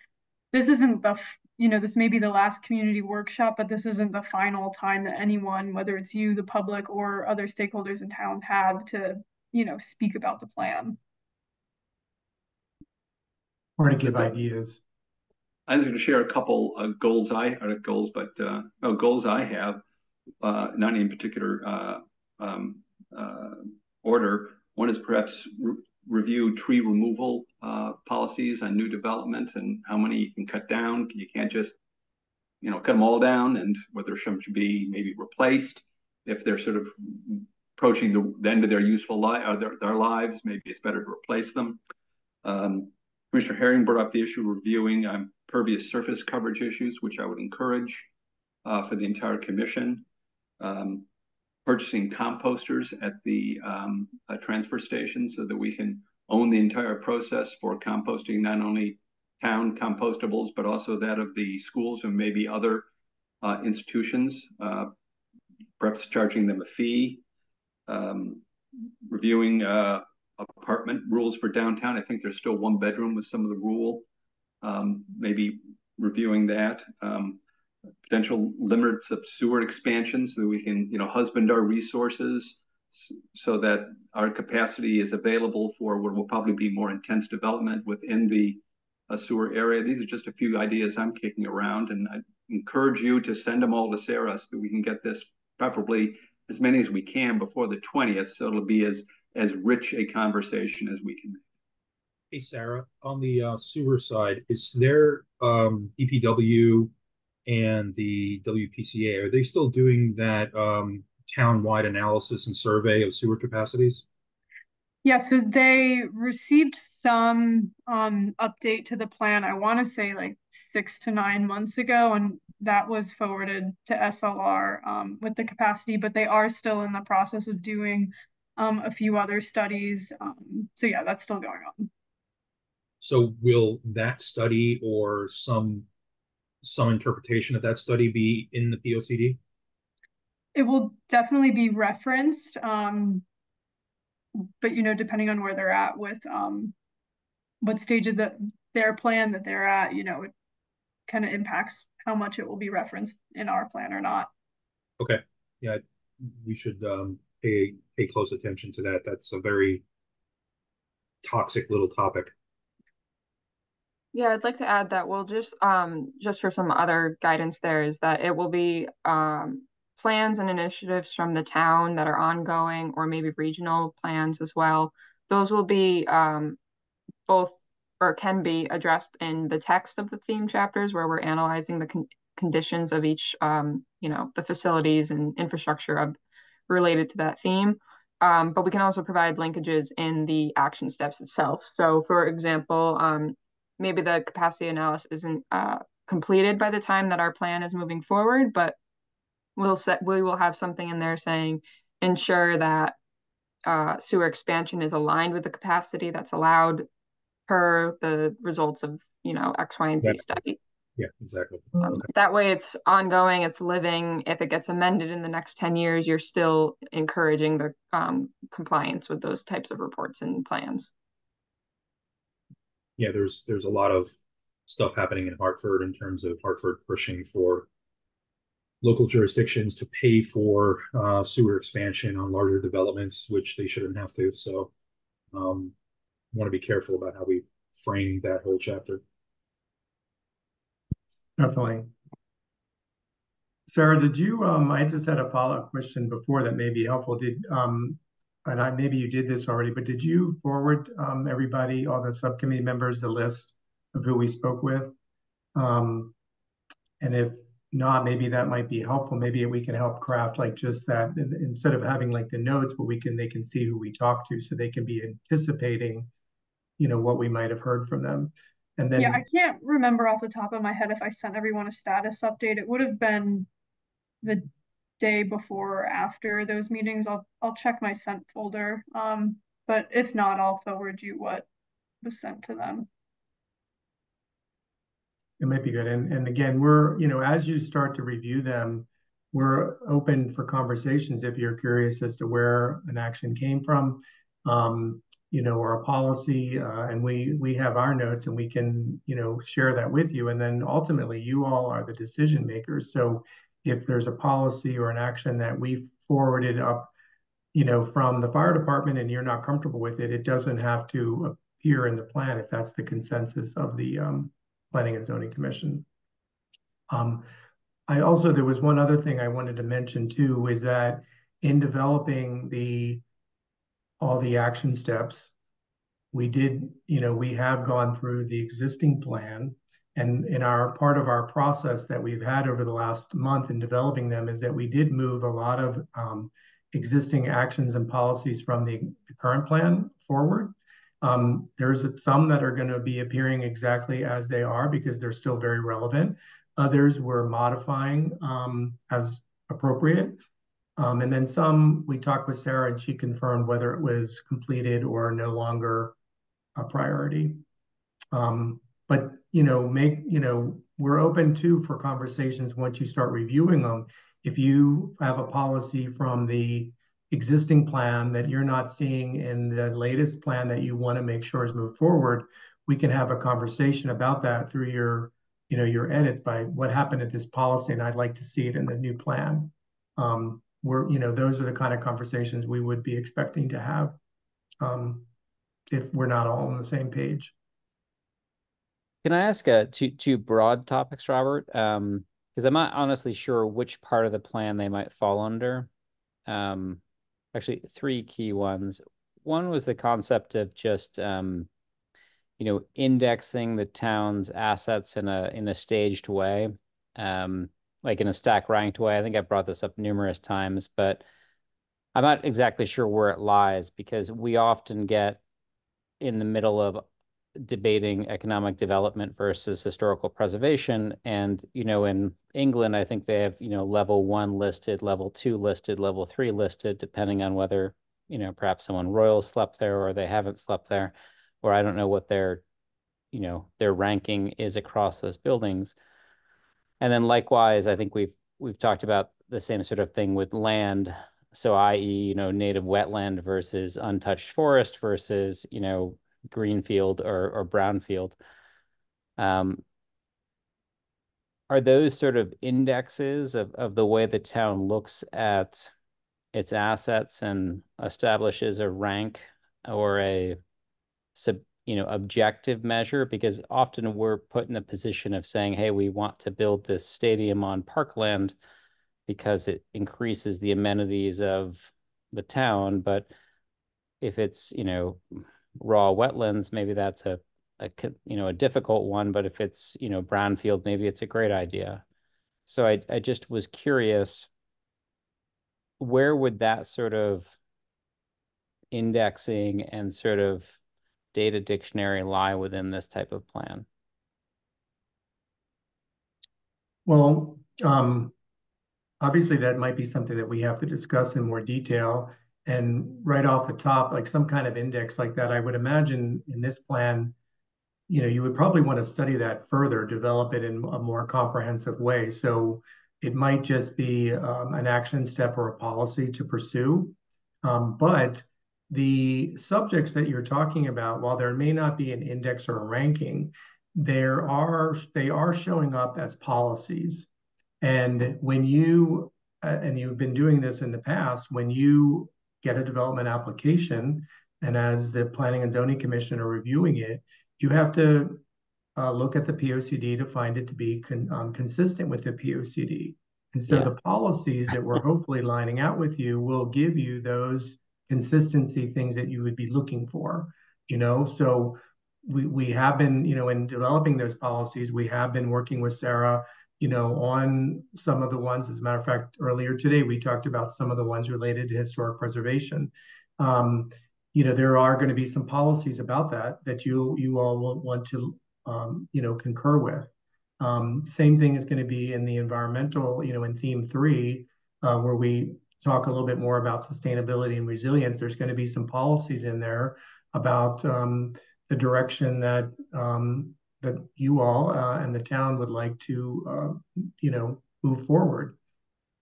this isn't the you know, this may be the last community workshop, but this isn't the final time that anyone, whether it's you, the public, or other stakeholders in town have to, you know, speak about the plan. Or to give ideas. I was going to share a couple of goals I are goals, but uh, no goals I have, uh, not in particular uh, um, uh, order. One is perhaps re review tree removal uh, policies on new development and how many you can cut down. You can't just, you know, cut them all down and whether some should be maybe replaced if they're sort of approaching the, the end of their useful life or uh, their, their lives. Maybe it's better to replace them. Um, Commissioner Herring brought up the issue of reviewing um, pervious surface coverage issues, which I would encourage uh, for the entire commission. Um, purchasing composters at the um, uh, transfer station so that we can own the entire process for composting not only town compostables, but also that of the schools and maybe other uh, institutions, uh, perhaps charging them a fee, um, reviewing uh, apartment rules for downtown. I think there's still one bedroom with some of the rule, um, maybe reviewing that. Um, potential limits of sewer expansion so that we can, you know, husband our resources so that our capacity is available for what will probably be more intense development within the uh, sewer area. These are just a few ideas I'm kicking around, and I encourage you to send them all to Sarah so that we can get this preferably as many as we can before the 20th, so it'll be as as rich a conversation as we can. Hey, Sarah, on the uh, sewer side, is there um, DPW and the WPCA, are they still doing that um, town-wide analysis and survey of sewer capacities? Yeah, so they received some um, update to the plan, I want to say like six to nine months ago, and that was forwarded to SLR um, with the capacity, but they are still in the process of doing um, a few other studies. Um, so yeah, that's still going on. So will that study or some some interpretation of that study be in the POCD? It will definitely be referenced, um, but you know, depending on where they're at with um, what stage of the their plan that they're at, you know, it kind of impacts how much it will be referenced in our plan or not. Okay, yeah, we should um, pay pay close attention to that. That's a very toxic little topic. Yeah, I'd like to add that we'll just um just for some other guidance there is that it will be um plans and initiatives from the town that are ongoing or maybe regional plans as well. Those will be um both or can be addressed in the text of the theme chapters where we're analyzing the con conditions of each um you know the facilities and infrastructure of related to that theme. Um, but we can also provide linkages in the action steps itself. So for example, um, maybe the capacity analysis isn't uh, completed by the time that our plan is moving forward, but we'll set we will have something in there saying ensure that uh, sewer expansion is aligned with the capacity that's allowed per the results of you know X, Y, and Z study. Yeah, exactly. Um, okay. That way, it's ongoing, it's living. If it gets amended in the next ten years, you're still encouraging the um, compliance with those types of reports and plans yeah, there's there's a lot of stuff happening in Hartford in terms of Hartford pushing for local jurisdictions to pay for uh, sewer expansion on larger developments, which they shouldn't have to. So, um, want to be careful about how we frame that whole chapter. Definitely. Sarah, did you, um, I just had a follow-up question before that may be helpful. Did, um, and I, maybe you did this already, but did you forward um, everybody, all the subcommittee members, the list of who we spoke with? Um, and if not, maybe that might be helpful. Maybe we can help craft like just that instead of having like the notes, but we can they can see who we talked to, so they can be anticipating, you know, what we might have heard from them. And then yeah, I can't remember off the top of my head if I sent everyone a status update. It would have been the day before or after those meetings, I'll I'll check my sent folder. Um, but if not, I'll forward you what was sent to them. It might be good. And and again, we're, you know, as you start to review them, we're open for conversations if you're curious as to where an action came from, um, you know, or a policy, uh, and we we have our notes and we can, you know, share that with you. And then ultimately, you all are the decision makers. So if there's a policy or an action that we forwarded up, you know, from the fire department and you're not comfortable with it, it doesn't have to appear in the plan if that's the consensus of the um, Planning and Zoning Commission. Um, I also, there was one other thing I wanted to mention too, is that in developing the, all the action steps, we did, you know, we have gone through the existing plan and in our part of our process that we've had over the last month in developing them is that we did move a lot of um, existing actions and policies from the, the current plan forward. Um, there's some that are going to be appearing exactly as they are because they're still very relevant. Others we're modifying um, as appropriate. Um, and then some we talked with Sarah and she confirmed whether it was completed or no longer a priority. Um, but, you know, make, you know, we're open too for conversations once you start reviewing them. If you have a policy from the existing plan that you're not seeing in the latest plan that you want to make sure is moved forward, we can have a conversation about that through your, you know, your edits by what happened at this policy, and I'd like to see it in the new plan. Um, we're, you know, those are the kind of conversations we would be expecting to have um, if we're not all on the same page. Can I ask uh, two two broad topics, Robert? Um, because I'm not honestly sure which part of the plan they might fall under. Um, actually three key ones. One was the concept of just um, you know indexing the town's assets in a in a staged way, um, like in a stack ranked way. I think I brought this up numerous times, but I'm not exactly sure where it lies because we often get in the middle of debating economic development versus historical preservation. And, you know, in England, I think they have, you know, level one listed, level two listed, level three listed, depending on whether, you know, perhaps someone royal slept there or they haven't slept there, or I don't know what their, you know, their ranking is across those buildings. And then likewise, I think we've we've talked about the same sort of thing with land. So i.e., you know, native wetland versus untouched forest versus, you know, greenfield or, or brownfield. Um, are those sort of indexes of, of the way the town looks at its assets and establishes a rank or a sub, you know objective measure because often we're put in the position of saying hey we want to build this stadium on parkland because it increases the amenities of the town but if it's you know raw wetlands, maybe that's a, a you know a difficult one. But if it's you know brownfield, maybe it's a great idea. So I I just was curious, where would that sort of indexing and sort of data dictionary lie within this type of plan? Well, um, obviously that might be something that we have to discuss in more detail. And right off the top, like some kind of index like that, I would imagine in this plan, you know, you would probably want to study that further, develop it in a more comprehensive way. So it might just be um, an action step or a policy to pursue. Um, but the subjects that you're talking about, while there may not be an index or a ranking, there are they are showing up as policies. And when you uh, and you've been doing this in the past, when you get a development application, and as the Planning and Zoning Commission are reviewing it, you have to uh, look at the POCD to find it to be con um, consistent with the POCD. And so yeah. the policies that we're hopefully lining out with you will give you those consistency things that you would be looking for. You know, so we we have been, you know, in developing those policies, we have been working with Sarah you know, on some of the ones. As a matter of fact, earlier today we talked about some of the ones related to historic preservation. Um, you know, there are going to be some policies about that that you you all will want to um, you know concur with. Um, same thing is going to be in the environmental, you know, in theme three. uh, where we talk a little bit more about sustainability and resilience, there's going to be some policies in there about um, the direction that um, that you all uh, and the town would like to, uh, you know, move forward.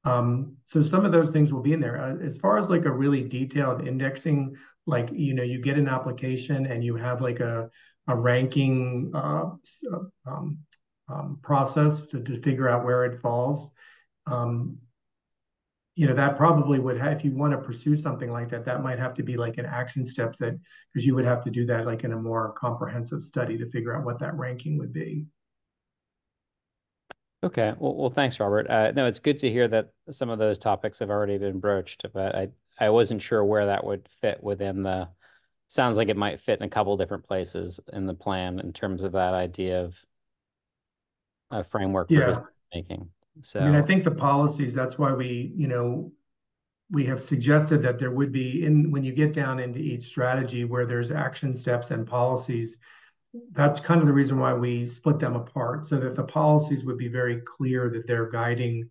Um, so some of those things will be in there. Uh, as far as like a really detailed indexing, like you know, you get an application and you have like a a ranking uh, um, um, process to, to figure out where it falls. Um, you know, that probably would have, if you want to pursue something like that, that might have to be like an action step that, because you would have to do that like in a more comprehensive study to figure out what that ranking would be. Okay, well, well, thanks, Robert. Uh, no, it's good to hear that some of those topics have already been broached, but I, I wasn't sure where that would fit within the, sounds like it might fit in a couple different places in the plan in terms of that idea of a framework for Yeah. decision making. So. I mean, I think the policies, that's why we, you know, we have suggested that there would be in, when you get down into each strategy where there's action steps and policies, that's kind of the reason why we split them apart so that the policies would be very clear that they're guiding,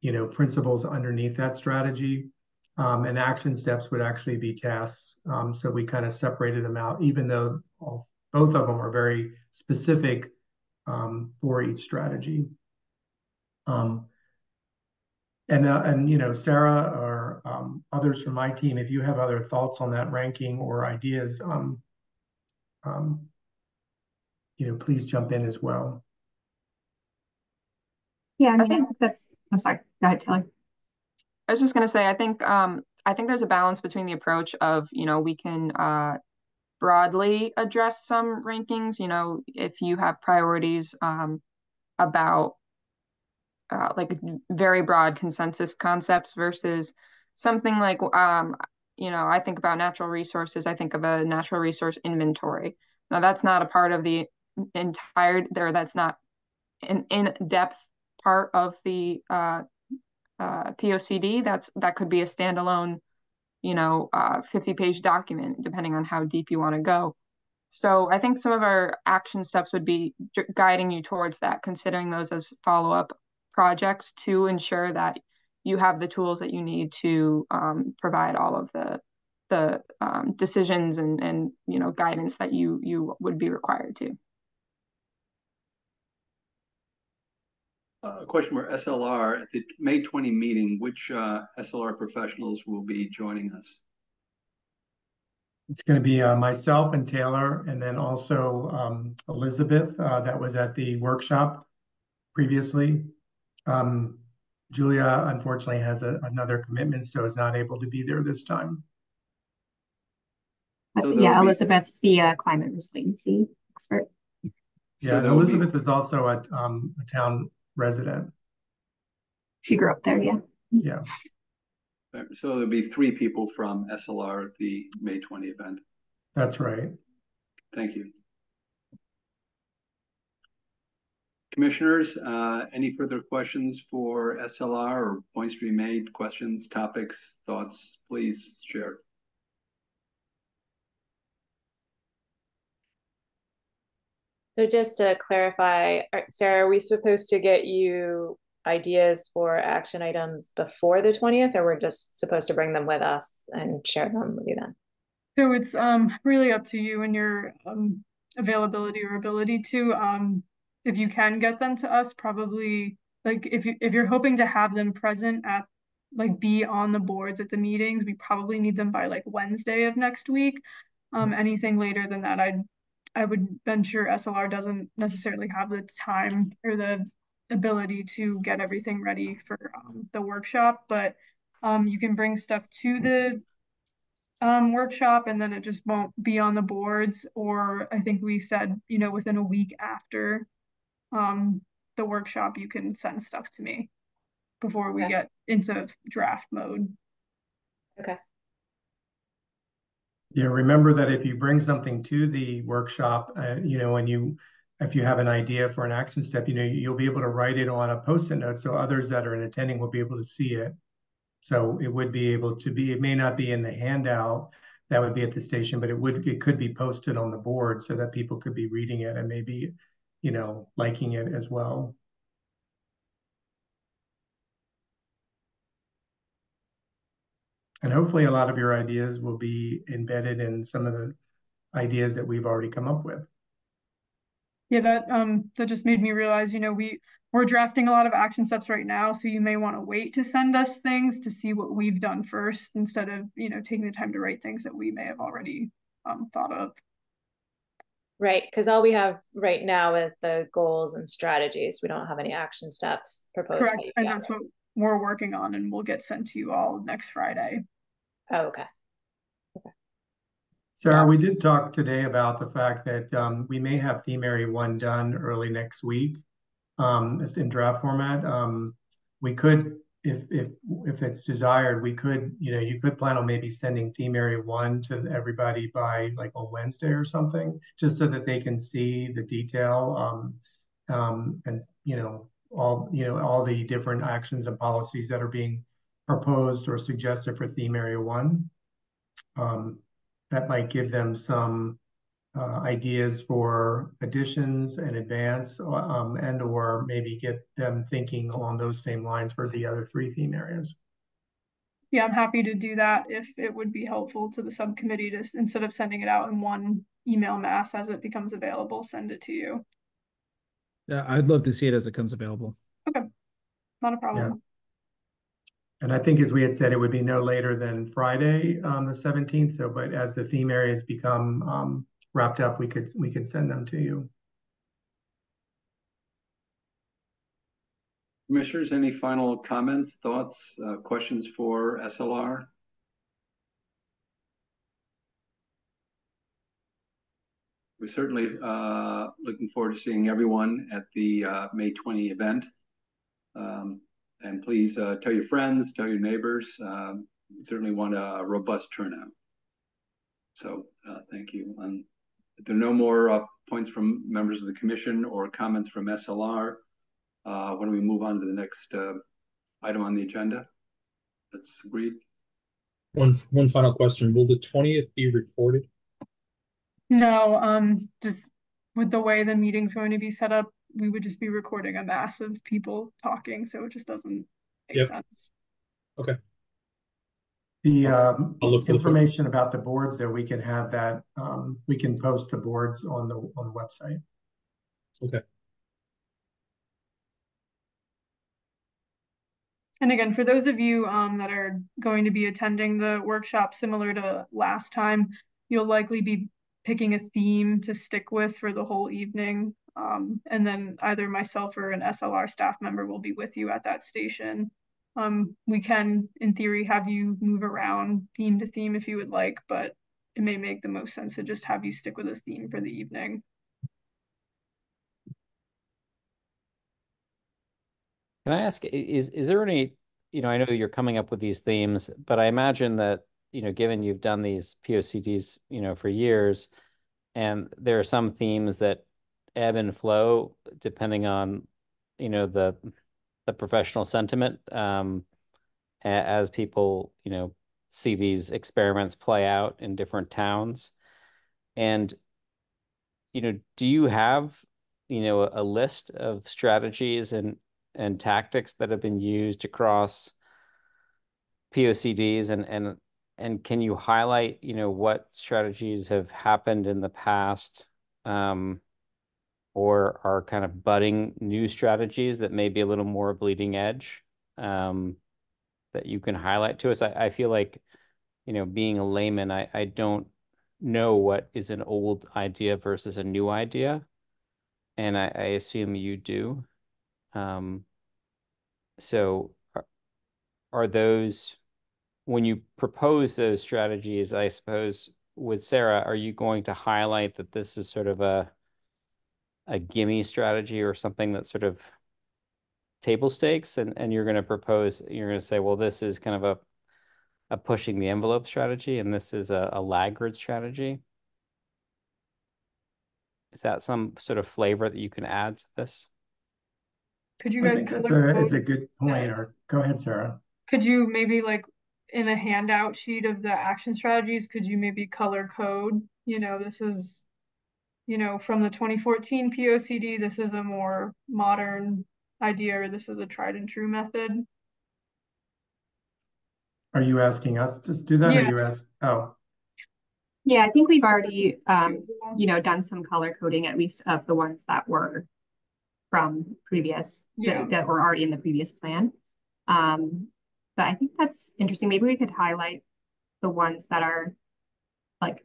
you know, principles underneath that strategy. Um, and action steps would actually be tasks. Um, so we kind of separated them out, even though all, both of them are very specific um, for each strategy. Um, and uh, and you know, Sarah or um, others from my team, if you have other thoughts on that ranking or ideas, um, um, you know, please jump in as well. Yeah, I mean, I think that's. I'm sorry. Go ahead, Taylor. I was just going to say, I think um, I think there's a balance between the approach of you know we can uh, broadly address some rankings. You know, if you have priorities um, about uh, like very broad consensus concepts versus something like um, you know i think about natural resources i think of a natural resource inventory now that's not a part of the entire there that's not an in-depth part of the uh, uh, POCD. That's that could be a standalone, you know, uh, 50 page document, depending on how deep you want to go. So I think some of our action steps would be guiding you towards that, considering those as follow up projects to ensure that you have the tools that you need to um, provide all of the the um, decisions and and you know guidance that you you would be required to. A question for SLR at the May 20 meeting, which uh, SLR professionals will be joining us? It's going to be uh, myself and Taylor, and then also um, Elizabeth, uh, that was at the workshop previously. Um, Julia unfortunately has a, another commitment, so is not able to be there this time. So yeah, Elizabeth's the uh, climate resiliency expert. Yeah, so Elizabeth be... is also a, um, a town resident. She grew up there, yeah. Yeah. So there'll be three people from SLR at the May 20 event. That's right. Thank you. Commissioners, uh, any further questions for SLR or points to be made, questions, topics, thoughts, please share. So just to clarify, Sarah, are we supposed to get you ideas for action items before the 20th, or we're just supposed to bring them with us and share them with you then? So it's um, really up to you and your um, availability or ability to. Um, if you can get them to us, probably like if you if you're hoping to have them present at like be on the boards at the meetings, we probably need them by like Wednesday of next week. Um, anything later than that, I'd I would venture SLR doesn't necessarily have the time or the ability to get everything ready for um, the workshop, but um, you can bring stuff to the um, workshop and then it just won't be on the boards. Or I think we said, you know, within a week after um, the workshop, you can send stuff to me before we okay. get into draft mode. Okay. Yeah, remember that if you bring something to the workshop, uh, you know, and you, if you have an idea for an action step, you know, you'll be able to write it on a post-it note so others that are in attending will be able to see it. So it would be able to be, it may not be in the handout that would be at the station, but it would, it could be posted on the board so that people could be reading it and maybe, you know, liking it as well. and hopefully a lot of your ideas will be embedded in some of the ideas that we've already come up with. Yeah, that um that just made me realize, you know, we we're drafting a lot of action steps right now, so you may want to wait to send us things to see what we've done first instead of, you know, taking the time to write things that we may have already um, thought of. Right, because all we have right now is the goals and strategies. We don't have any action steps proposed. Correct, and that's what we're working on, and we'll get sent to you all next Friday. Oh, okay. Okay. Sarah, we did talk today about the fact that um, we may have theme area one done early next week. Um, it's in draft format. Um, we could if if if it's desired, we could, you know, you could plan on maybe sending theme area one to everybody by like on Wednesday or something, just so that they can see the detail um, um, and you know all you know all the different actions and policies that are being proposed or suggested for theme area one. Um, that might give them some uh, ideas for additions and advance um, and or maybe get them thinking along those same lines for the other three theme areas. Yeah, I'm happy to do that if it would be helpful to the subcommittee to instead of sending it out in one email mass as it becomes available, send it to you. Yeah, I'd love to see it as it comes available. Okay, not a problem. Yeah. And I think as we had said, it would be no later than Friday, um, the 17th. So, but as the theme areas become um, wrapped up, we could we could send them to you. Commissioners, any final comments, thoughts, uh, questions for SLR? We're certainly uh, looking forward to seeing everyone at the uh, May 20 event. Um, and please uh, tell your friends, tell your neighbors. Um, we certainly want a robust turnout. So uh, thank you. And there are no more uh, points from members of the commission or comments from SLR, uh, when we move on to the next uh, item on the agenda? That's agreed. One one final question: Will the twentieth be recorded? No, um, just with the way the meeting's going to be set up, we would just be recording a mass of people talking, so it just doesn't make yep. sense. Okay. The um, information the about the boards, though, we can have that. Um, we can post the boards on the on the website. Okay. And again, for those of you um, that are going to be attending the workshop, similar to last time, you'll likely be picking a theme to stick with for the whole evening. Um, and then either myself or an SLR staff member will be with you at that station. Um, we can, in theory, have you move around theme to theme if you would like, but it may make the most sense to just have you stick with a theme for the evening. Can I ask, is is there any, you know, I know you're coming up with these themes, but I imagine that, you know, given you've done these POCDs, you know, for years, and there are some themes that ebb and flow depending on, you know, the the professional sentiment um, as people, you know, see these experiments play out in different towns. And, you know, do you have, you know, a, a list of strategies and and tactics that have been used across POCDs and and and can you highlight, you know, what strategies have happened in the past um, or are kind of budding new strategies that may be a little more bleeding edge um, that you can highlight to us? I, feel like, you know, being a layman, I, I don't know what is an old idea versus a new idea. And I, assume you do. Um, so are those, when you propose those strategies, I suppose with Sarah, are you going to highlight that this is sort of a a gimme strategy or something that's sort of table stakes and, and you're going to propose, you're going to say, well, this is kind of a, a pushing the envelope strategy and this is a, a laggard strategy. Is that some sort of flavor that you can add to this? Could you guys? That's a, it's a good point. Or go ahead, Sarah. Could you maybe like in a handout sheet of the action strategies, could you maybe color code? You know, this is you know, from the 2014 POCD, this is a more modern idea or this is a tried and true method? Are you asking us to do that or Yeah. you ask, oh, Yeah, I think we've already, um, you know, done some color coding at least of the ones that were from previous, Yeah. that, that were already in the previous plan. Um, but I think that's interesting. Maybe we could highlight the ones that are like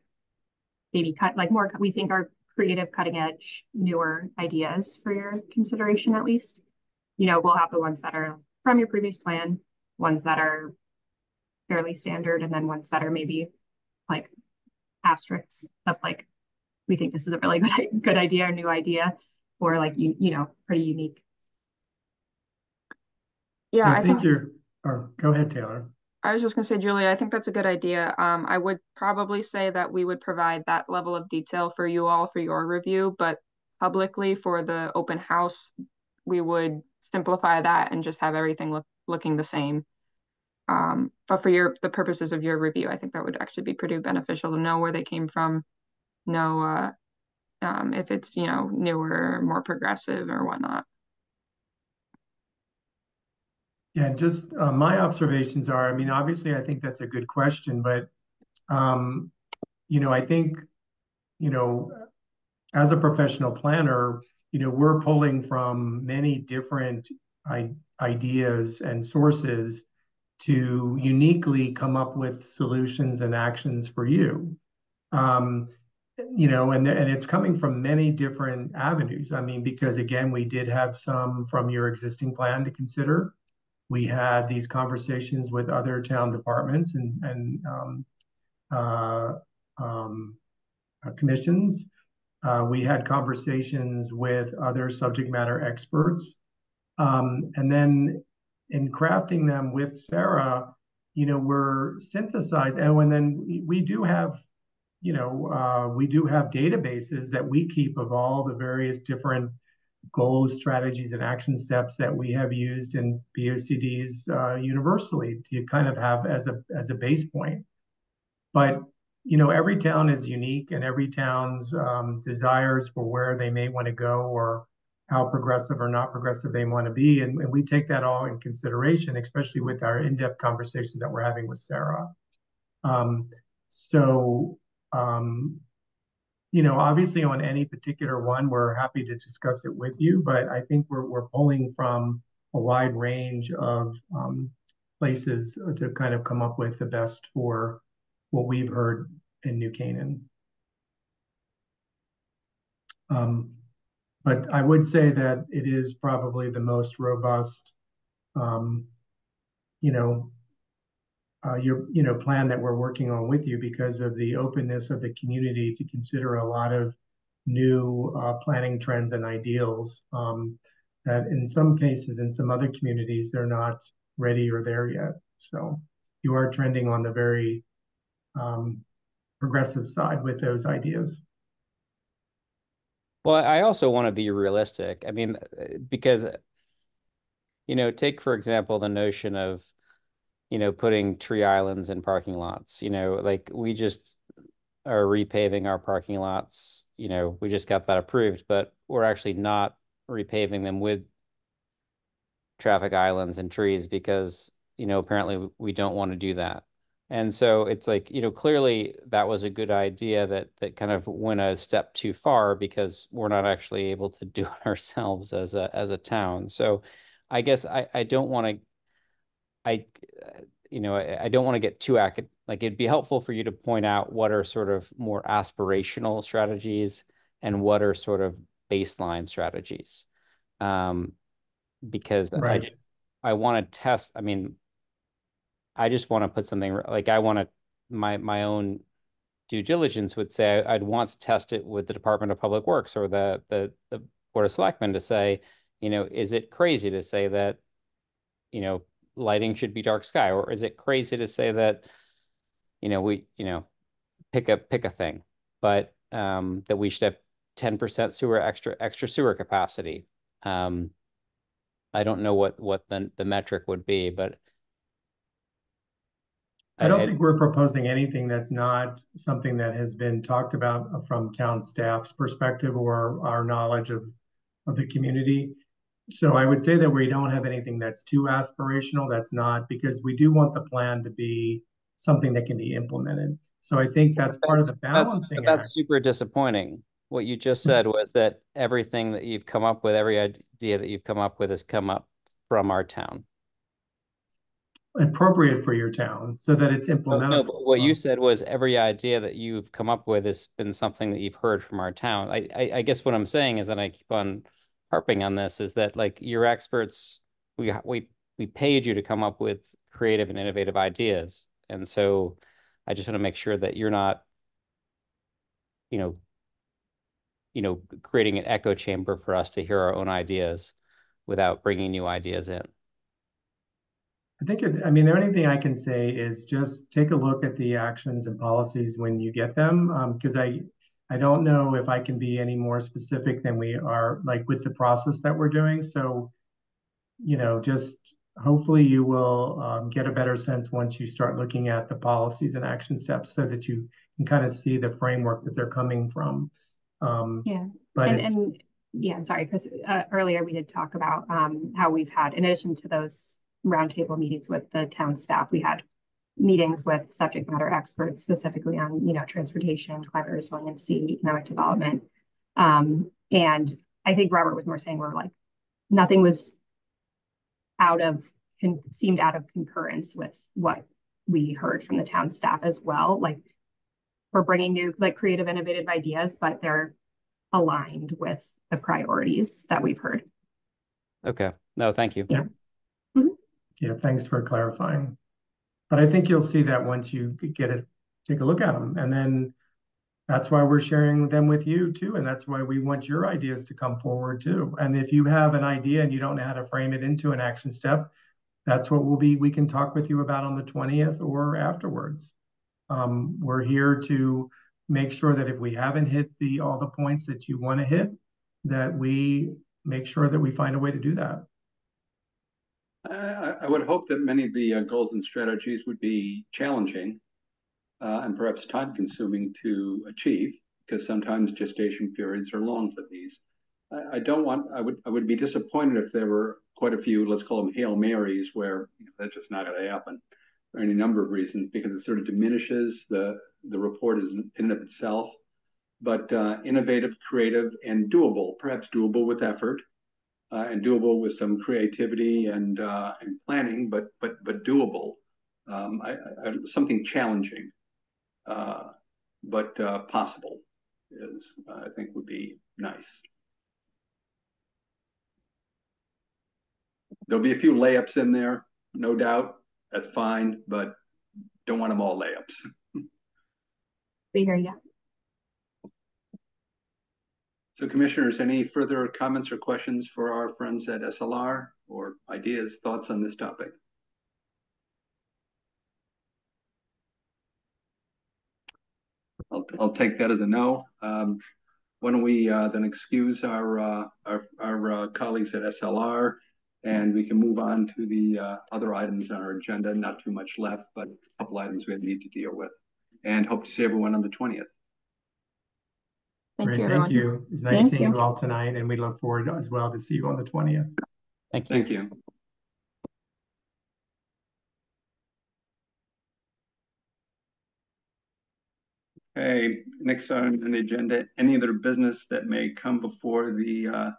maybe cut, like more, we think are creative, cutting edge, newer ideas for your consideration at least. You know, we'll have the ones that are from your previous plan, ones that are fairly standard, and then ones that are maybe like asterisks of like, we think this is a really good good idea or new idea, or like you you know pretty unique. Yeah, I I think think you're, or go ahead, Taylor. I was just gonna say, Julia, I think that's a good idea. Um, I would probably say that we would provide that level of detail for you all for your review, but publicly for the open house, we would simplify that and just have everything look looking the same. Um, but for your the purposes of your review, I think that would actually be pretty beneficial to know where they came from, know uh, um, if it's you know newer, more progressive or whatnot. Yeah, just uh, my observations are, I mean, obviously, I think that's a good question, but um, you know, I think, you know, as a professional planner, you know, we're pulling from many different I ideas and sources to uniquely come up with solutions and actions for you. Um, you know, and and it's coming from many different avenues. I mean, because again, we did have some from your existing plan to consider we had these conversations with other town departments and, and um, uh, um, uh, commissions. Uh, we had conversations with other subject matter experts. Um, and then in crafting them with Sarah, you know, we're synthesized. Oh, and then we, we do have, you know, uh, we do have databases that we keep of all the various different goals, strategies, and action steps that we have used in POCDs uh, universally to kind of have as a as a base point. But you know, every town is unique, and every town's um, desires for where they may want to go or how progressive or not progressive they want to be, and, and we take that all in consideration, especially with our in-depth conversations that we're having with Sarah. Um, so um, you know, obviously on any particular one, we're happy to discuss it with you, but I think we're, we're pulling from a wide range of um, places to kind of come up with the best for what we've heard in New Canaan. Um, but I would say that it is probably the most robust, um, you know, uh, your you know plan that we're working on with you because of the openness of the community to consider a lot of new uh, planning trends and ideals um, that in some cases in some other communities they're not ready or there yet. So you are trending on the very um, progressive side with those ideas. Well i also want to be realistic. I mean because you know take for example the notion of you know, putting tree islands in parking lots. You know, like we just are repaving our parking lots. You know, we just got that approved, but we're actually not repaving them with traffic islands and trees because, you know, apparently we don't want to do that. And so it's like, you know, clearly that was a good idea that that kind of went a step too far because we're not actually able to do it ourselves as a as a town. So I guess I, I don't want to I, you know, I, I don't want to get too academic. Like it'd be helpful for you to point out what are sort of more aspirational strategies and what are sort of baseline strategies. Um, because right. I, I want to test. I mean, I just want to put something like I want to my my own due diligence would say I'd want to test it with the Department of Public Works or the the the Board of Selectmen to say, you know, is it crazy to say that, you know, lighting should be dark sky or is it crazy to say that you know we you know pick a pick a thing but um that we should have 10% sewer extra extra sewer capacity? Um i don't know what what the the metric would be but I don't I, think we're proposing anything that's not something that has been talked about from town staff's perspective or our knowledge of of the community so I would say that we don't have anything that's too aspirational. That's not because we do want the plan to be something that can be implemented. So I think that's part of the balancing. That's, that's super disappointing. What you just said was that everything that you've come up with, every idea that you've come up with has come up from our town. Appropriate for your town so that it's implementable. No, what you said was every idea that you've come up with has been something that you've heard from our town. I, I, I guess what I'm saying is that I keep on harping on this is that like your experts, we we we paid you to come up with creative and innovative ideas, and so I just want to make sure that you're not, you know, you know, creating an echo chamber for us to hear our own ideas without bringing new ideas in. I think, it, I mean, the only thing I can say is just take a look at the actions and policies when you get them, because um, I, I don't know if I can be any more specific than we are, like with the process that we're doing. So, you know, just hopefully you will um, get a better sense once you start looking at the policies and action steps so that you can kind of see the framework that they're coming from. Um, yeah. But and, and yeah, I'm sorry, because uh, earlier we did talk about um, how we've had, in addition to those roundtable meetings with the town staff, we had meetings with subject matter experts specifically on, you know, transportation, climate resiliency, economic development. Um, and I think Robert was more saying we're like, nothing was out of, seemed out of concurrence with what we heard from the town staff as well. Like we're bringing new, like creative, innovative ideas, but they're aligned with the priorities that we've heard. Okay. No, thank you. Yeah. Mm -hmm. Yeah, thanks for clarifying. But I think you'll see that once you get it, take a look at them. And then that's why we're sharing them with you too. And that's why we want your ideas to come forward too. And if you have an idea and you don't know how to frame it into an action step, that's what we'll be, we can talk with you about on the 20th or afterwards. Um, we're here to make sure that if we haven't hit the all the points that you want to hit, that we make sure that we find a way to do that. I, would hope that many of the uh, goals and strategies would be challenging uh, and perhaps time consuming to achieve because sometimes gestation periods are long for these. I, I, don't want, I would, I would be disappointed if there were quite a few, let's call them Hail Marys, where you know, that's just not going to happen for any number of reasons because it sort of diminishes the, the report is in and of itself. But uh, innovative, creative, and doable, perhaps doable with effort, uh, and doable with some creativity and uh, and planning, but but but doable. Um, I, I, something challenging, uh, but uh, possible is I think would be nice. There'll be a few layups in there, no doubt. That's fine, but don't want them all layups. See here, yeah. So commissioners, any further comments or questions for our friends at SLR or ideas, thoughts on this topic? I'll, I'll take that as a no. Um, why don't we uh, then excuse our uh, our, our uh, colleagues at SLR and we can move on to the uh, other items on our agenda. Not too much left, but a couple items we need to deal with. And hope to see everyone on the 20th. Thank Great, you. Thank you. It's nice thank seeing you. you all tonight, and we look forward as well to see you on the 20th. Thank you. Thank you. Okay, next on the agenda, any other business that may come before the uh,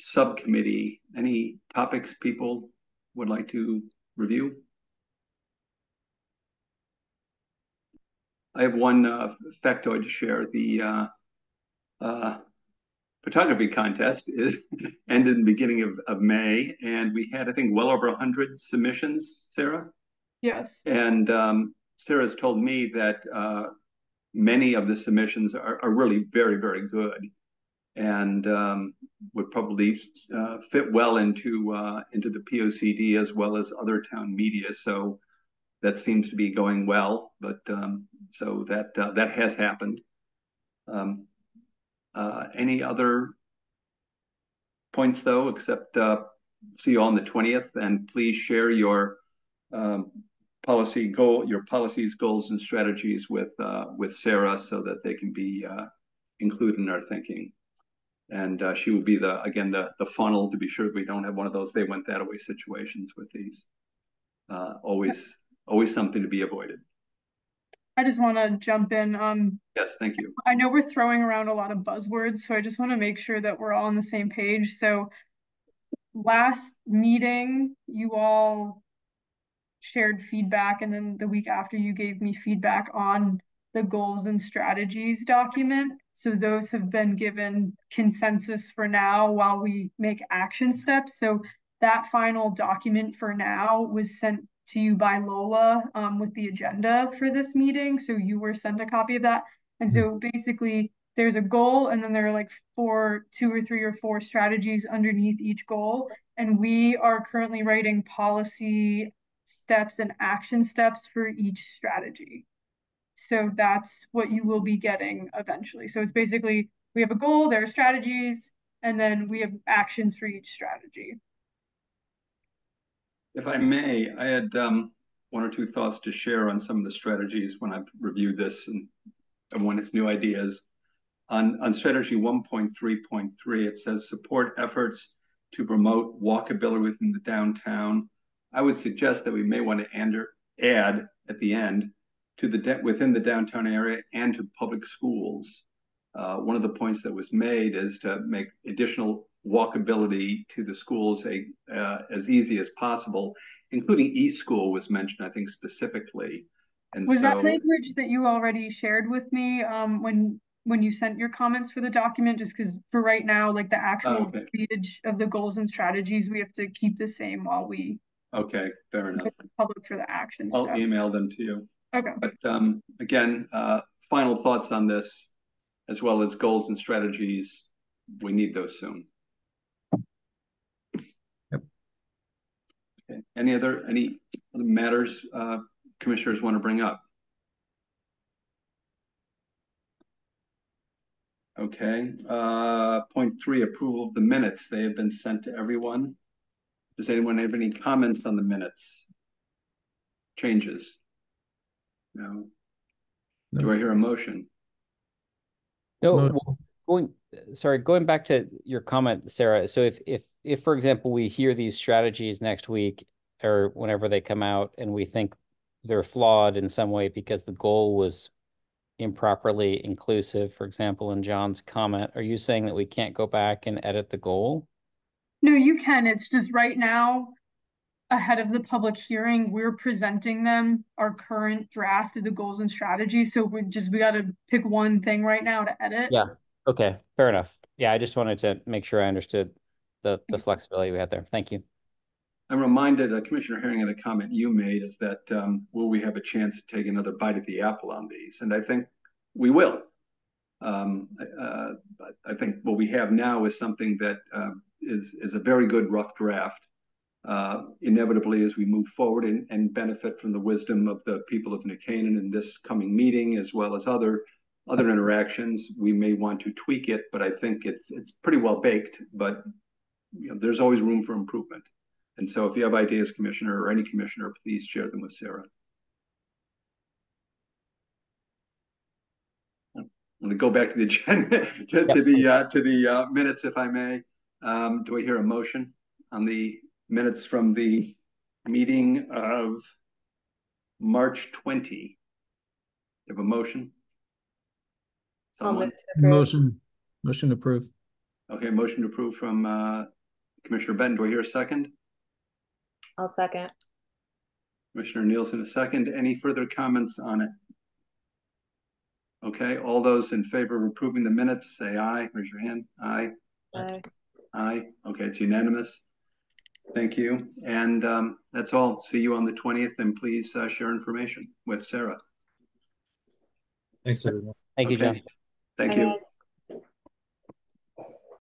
subcommittee? Any topics people would like to review? I have one uh, factoid to share. The uh, uh, photography contest is ended in the beginning of, of May, and we had, I think, well over 100 submissions, Sarah? Yes. And um, Sarah's told me that uh, many of the submissions are, are really very, very good and um, would probably uh, fit well into uh, into the POCD as well as other town media. So that seems to be going well. But um, so that uh, that has happened. Um, uh, any other points though, except uh, see you on the 20th and please share your um, policy goal, your policies, goals, and strategies with uh, with Sarah so that they can be uh, included in our thinking. And uh, she will be the, again, the, the funnel to be sure we don't have one of those they went that away situations with these. Always, always something to be avoided. I just want to jump in. Um, yes, thank you. I know we're throwing around a lot of buzzwords, so I just want to make sure that we're all on the same page. So last meeting, you all shared feedback, and then the week after, you gave me feedback on the goals and strategies document. So those have been given consensus for now while we make action steps. So that final document for now was sent to you by Lola um, with the agenda for this meeting. So you were sent a copy of that. And so hmm. basically there's a goal and then there are like four, two or three or four strategies underneath each goal. And we are currently writing policy steps and action steps for each strategy. So that's what you will be getting eventually. So it's basically, we have a goal, there are strategies, and then we have actions for each strategy. If I may, I had um, one or two thoughts to share on some of the strategies when I've reviewed this and, and when it's new ideas. On, on strategy 1.3.3, it says support efforts to promote walkability within the downtown. I would suggest that we may want to add at the end to the within the downtown area and to public schools. Uh, one of the points that was made is to make additional walkability to the schools a, uh, as easy as possible, including East School was mentioned, I think specifically. And was so, that language that you already shared with me um, when when you sent your comments for the document? Just because for right now, like the actual oh, okay. page of the goals and strategies, we have to keep the same while we. Okay, fair enough. Public for the action. I'll stuff. email them to you. Okay. But um, again, uh, final thoughts on this, as well as goals and strategies. We need those soon. Yep. Okay. Any other any other matters uh, commissioners want to bring up? Okay. Uh, point three, approval of the minutes. They have been sent to everyone. Does anyone have any comments on the minutes? Changes? No. no. Do I hear a motion? No, well, going sorry, going back to your comment, Sarah. So if if if for example we hear these strategies next week or whenever they come out and we think they're flawed in some way because the goal was improperly inclusive, for example, in John's comment, are you saying that we can't go back and edit the goal? No, you can. It's just right now ahead of the public hearing, we're presenting them our current draft of the goals and strategies. So we just we got to pick one thing right now to edit. Yeah. Okay. Fair enough. Yeah, I just wanted to make sure I understood the the flexibility we had there. Thank you. I'm reminded, uh, Commissioner Herring, of the comment you made is that um, will we have a chance to take another bite at the apple on these? And I think we will. Um, uh, I think what we have now is something that uh, is is a very good rough draft uh, inevitably as we move forward and, and, benefit from the wisdom of the people of New Canaan in this coming meeting, as well as other other interactions. We may want to tweak it, but I think it's it's pretty well baked. But you know, there's always room for improvement. And so, if you have ideas, Commissioner, or any Commissioner, please share them with Sarah. I'm going to go back to the agenda to, to the uh, to the uh, minutes, if I may. Um, do I hear a motion on the minutes from the meeting of March 20. You have a motion? Someone? Motion, motion approved. Okay, motion approved from uh, Commissioner Benton. Do I hear a second? I'll second. Commissioner Nielsen, a second. Any further comments on it? Okay, all those in favor of approving the minutes, say aye. Raise your hand. Aye. Aye. Aye. Okay, it's unanimous. Thank you. And um, that's all. See you on the 20th and please uh, share information with Sarah. Thanks, everyone. Thank you, John. Thank you.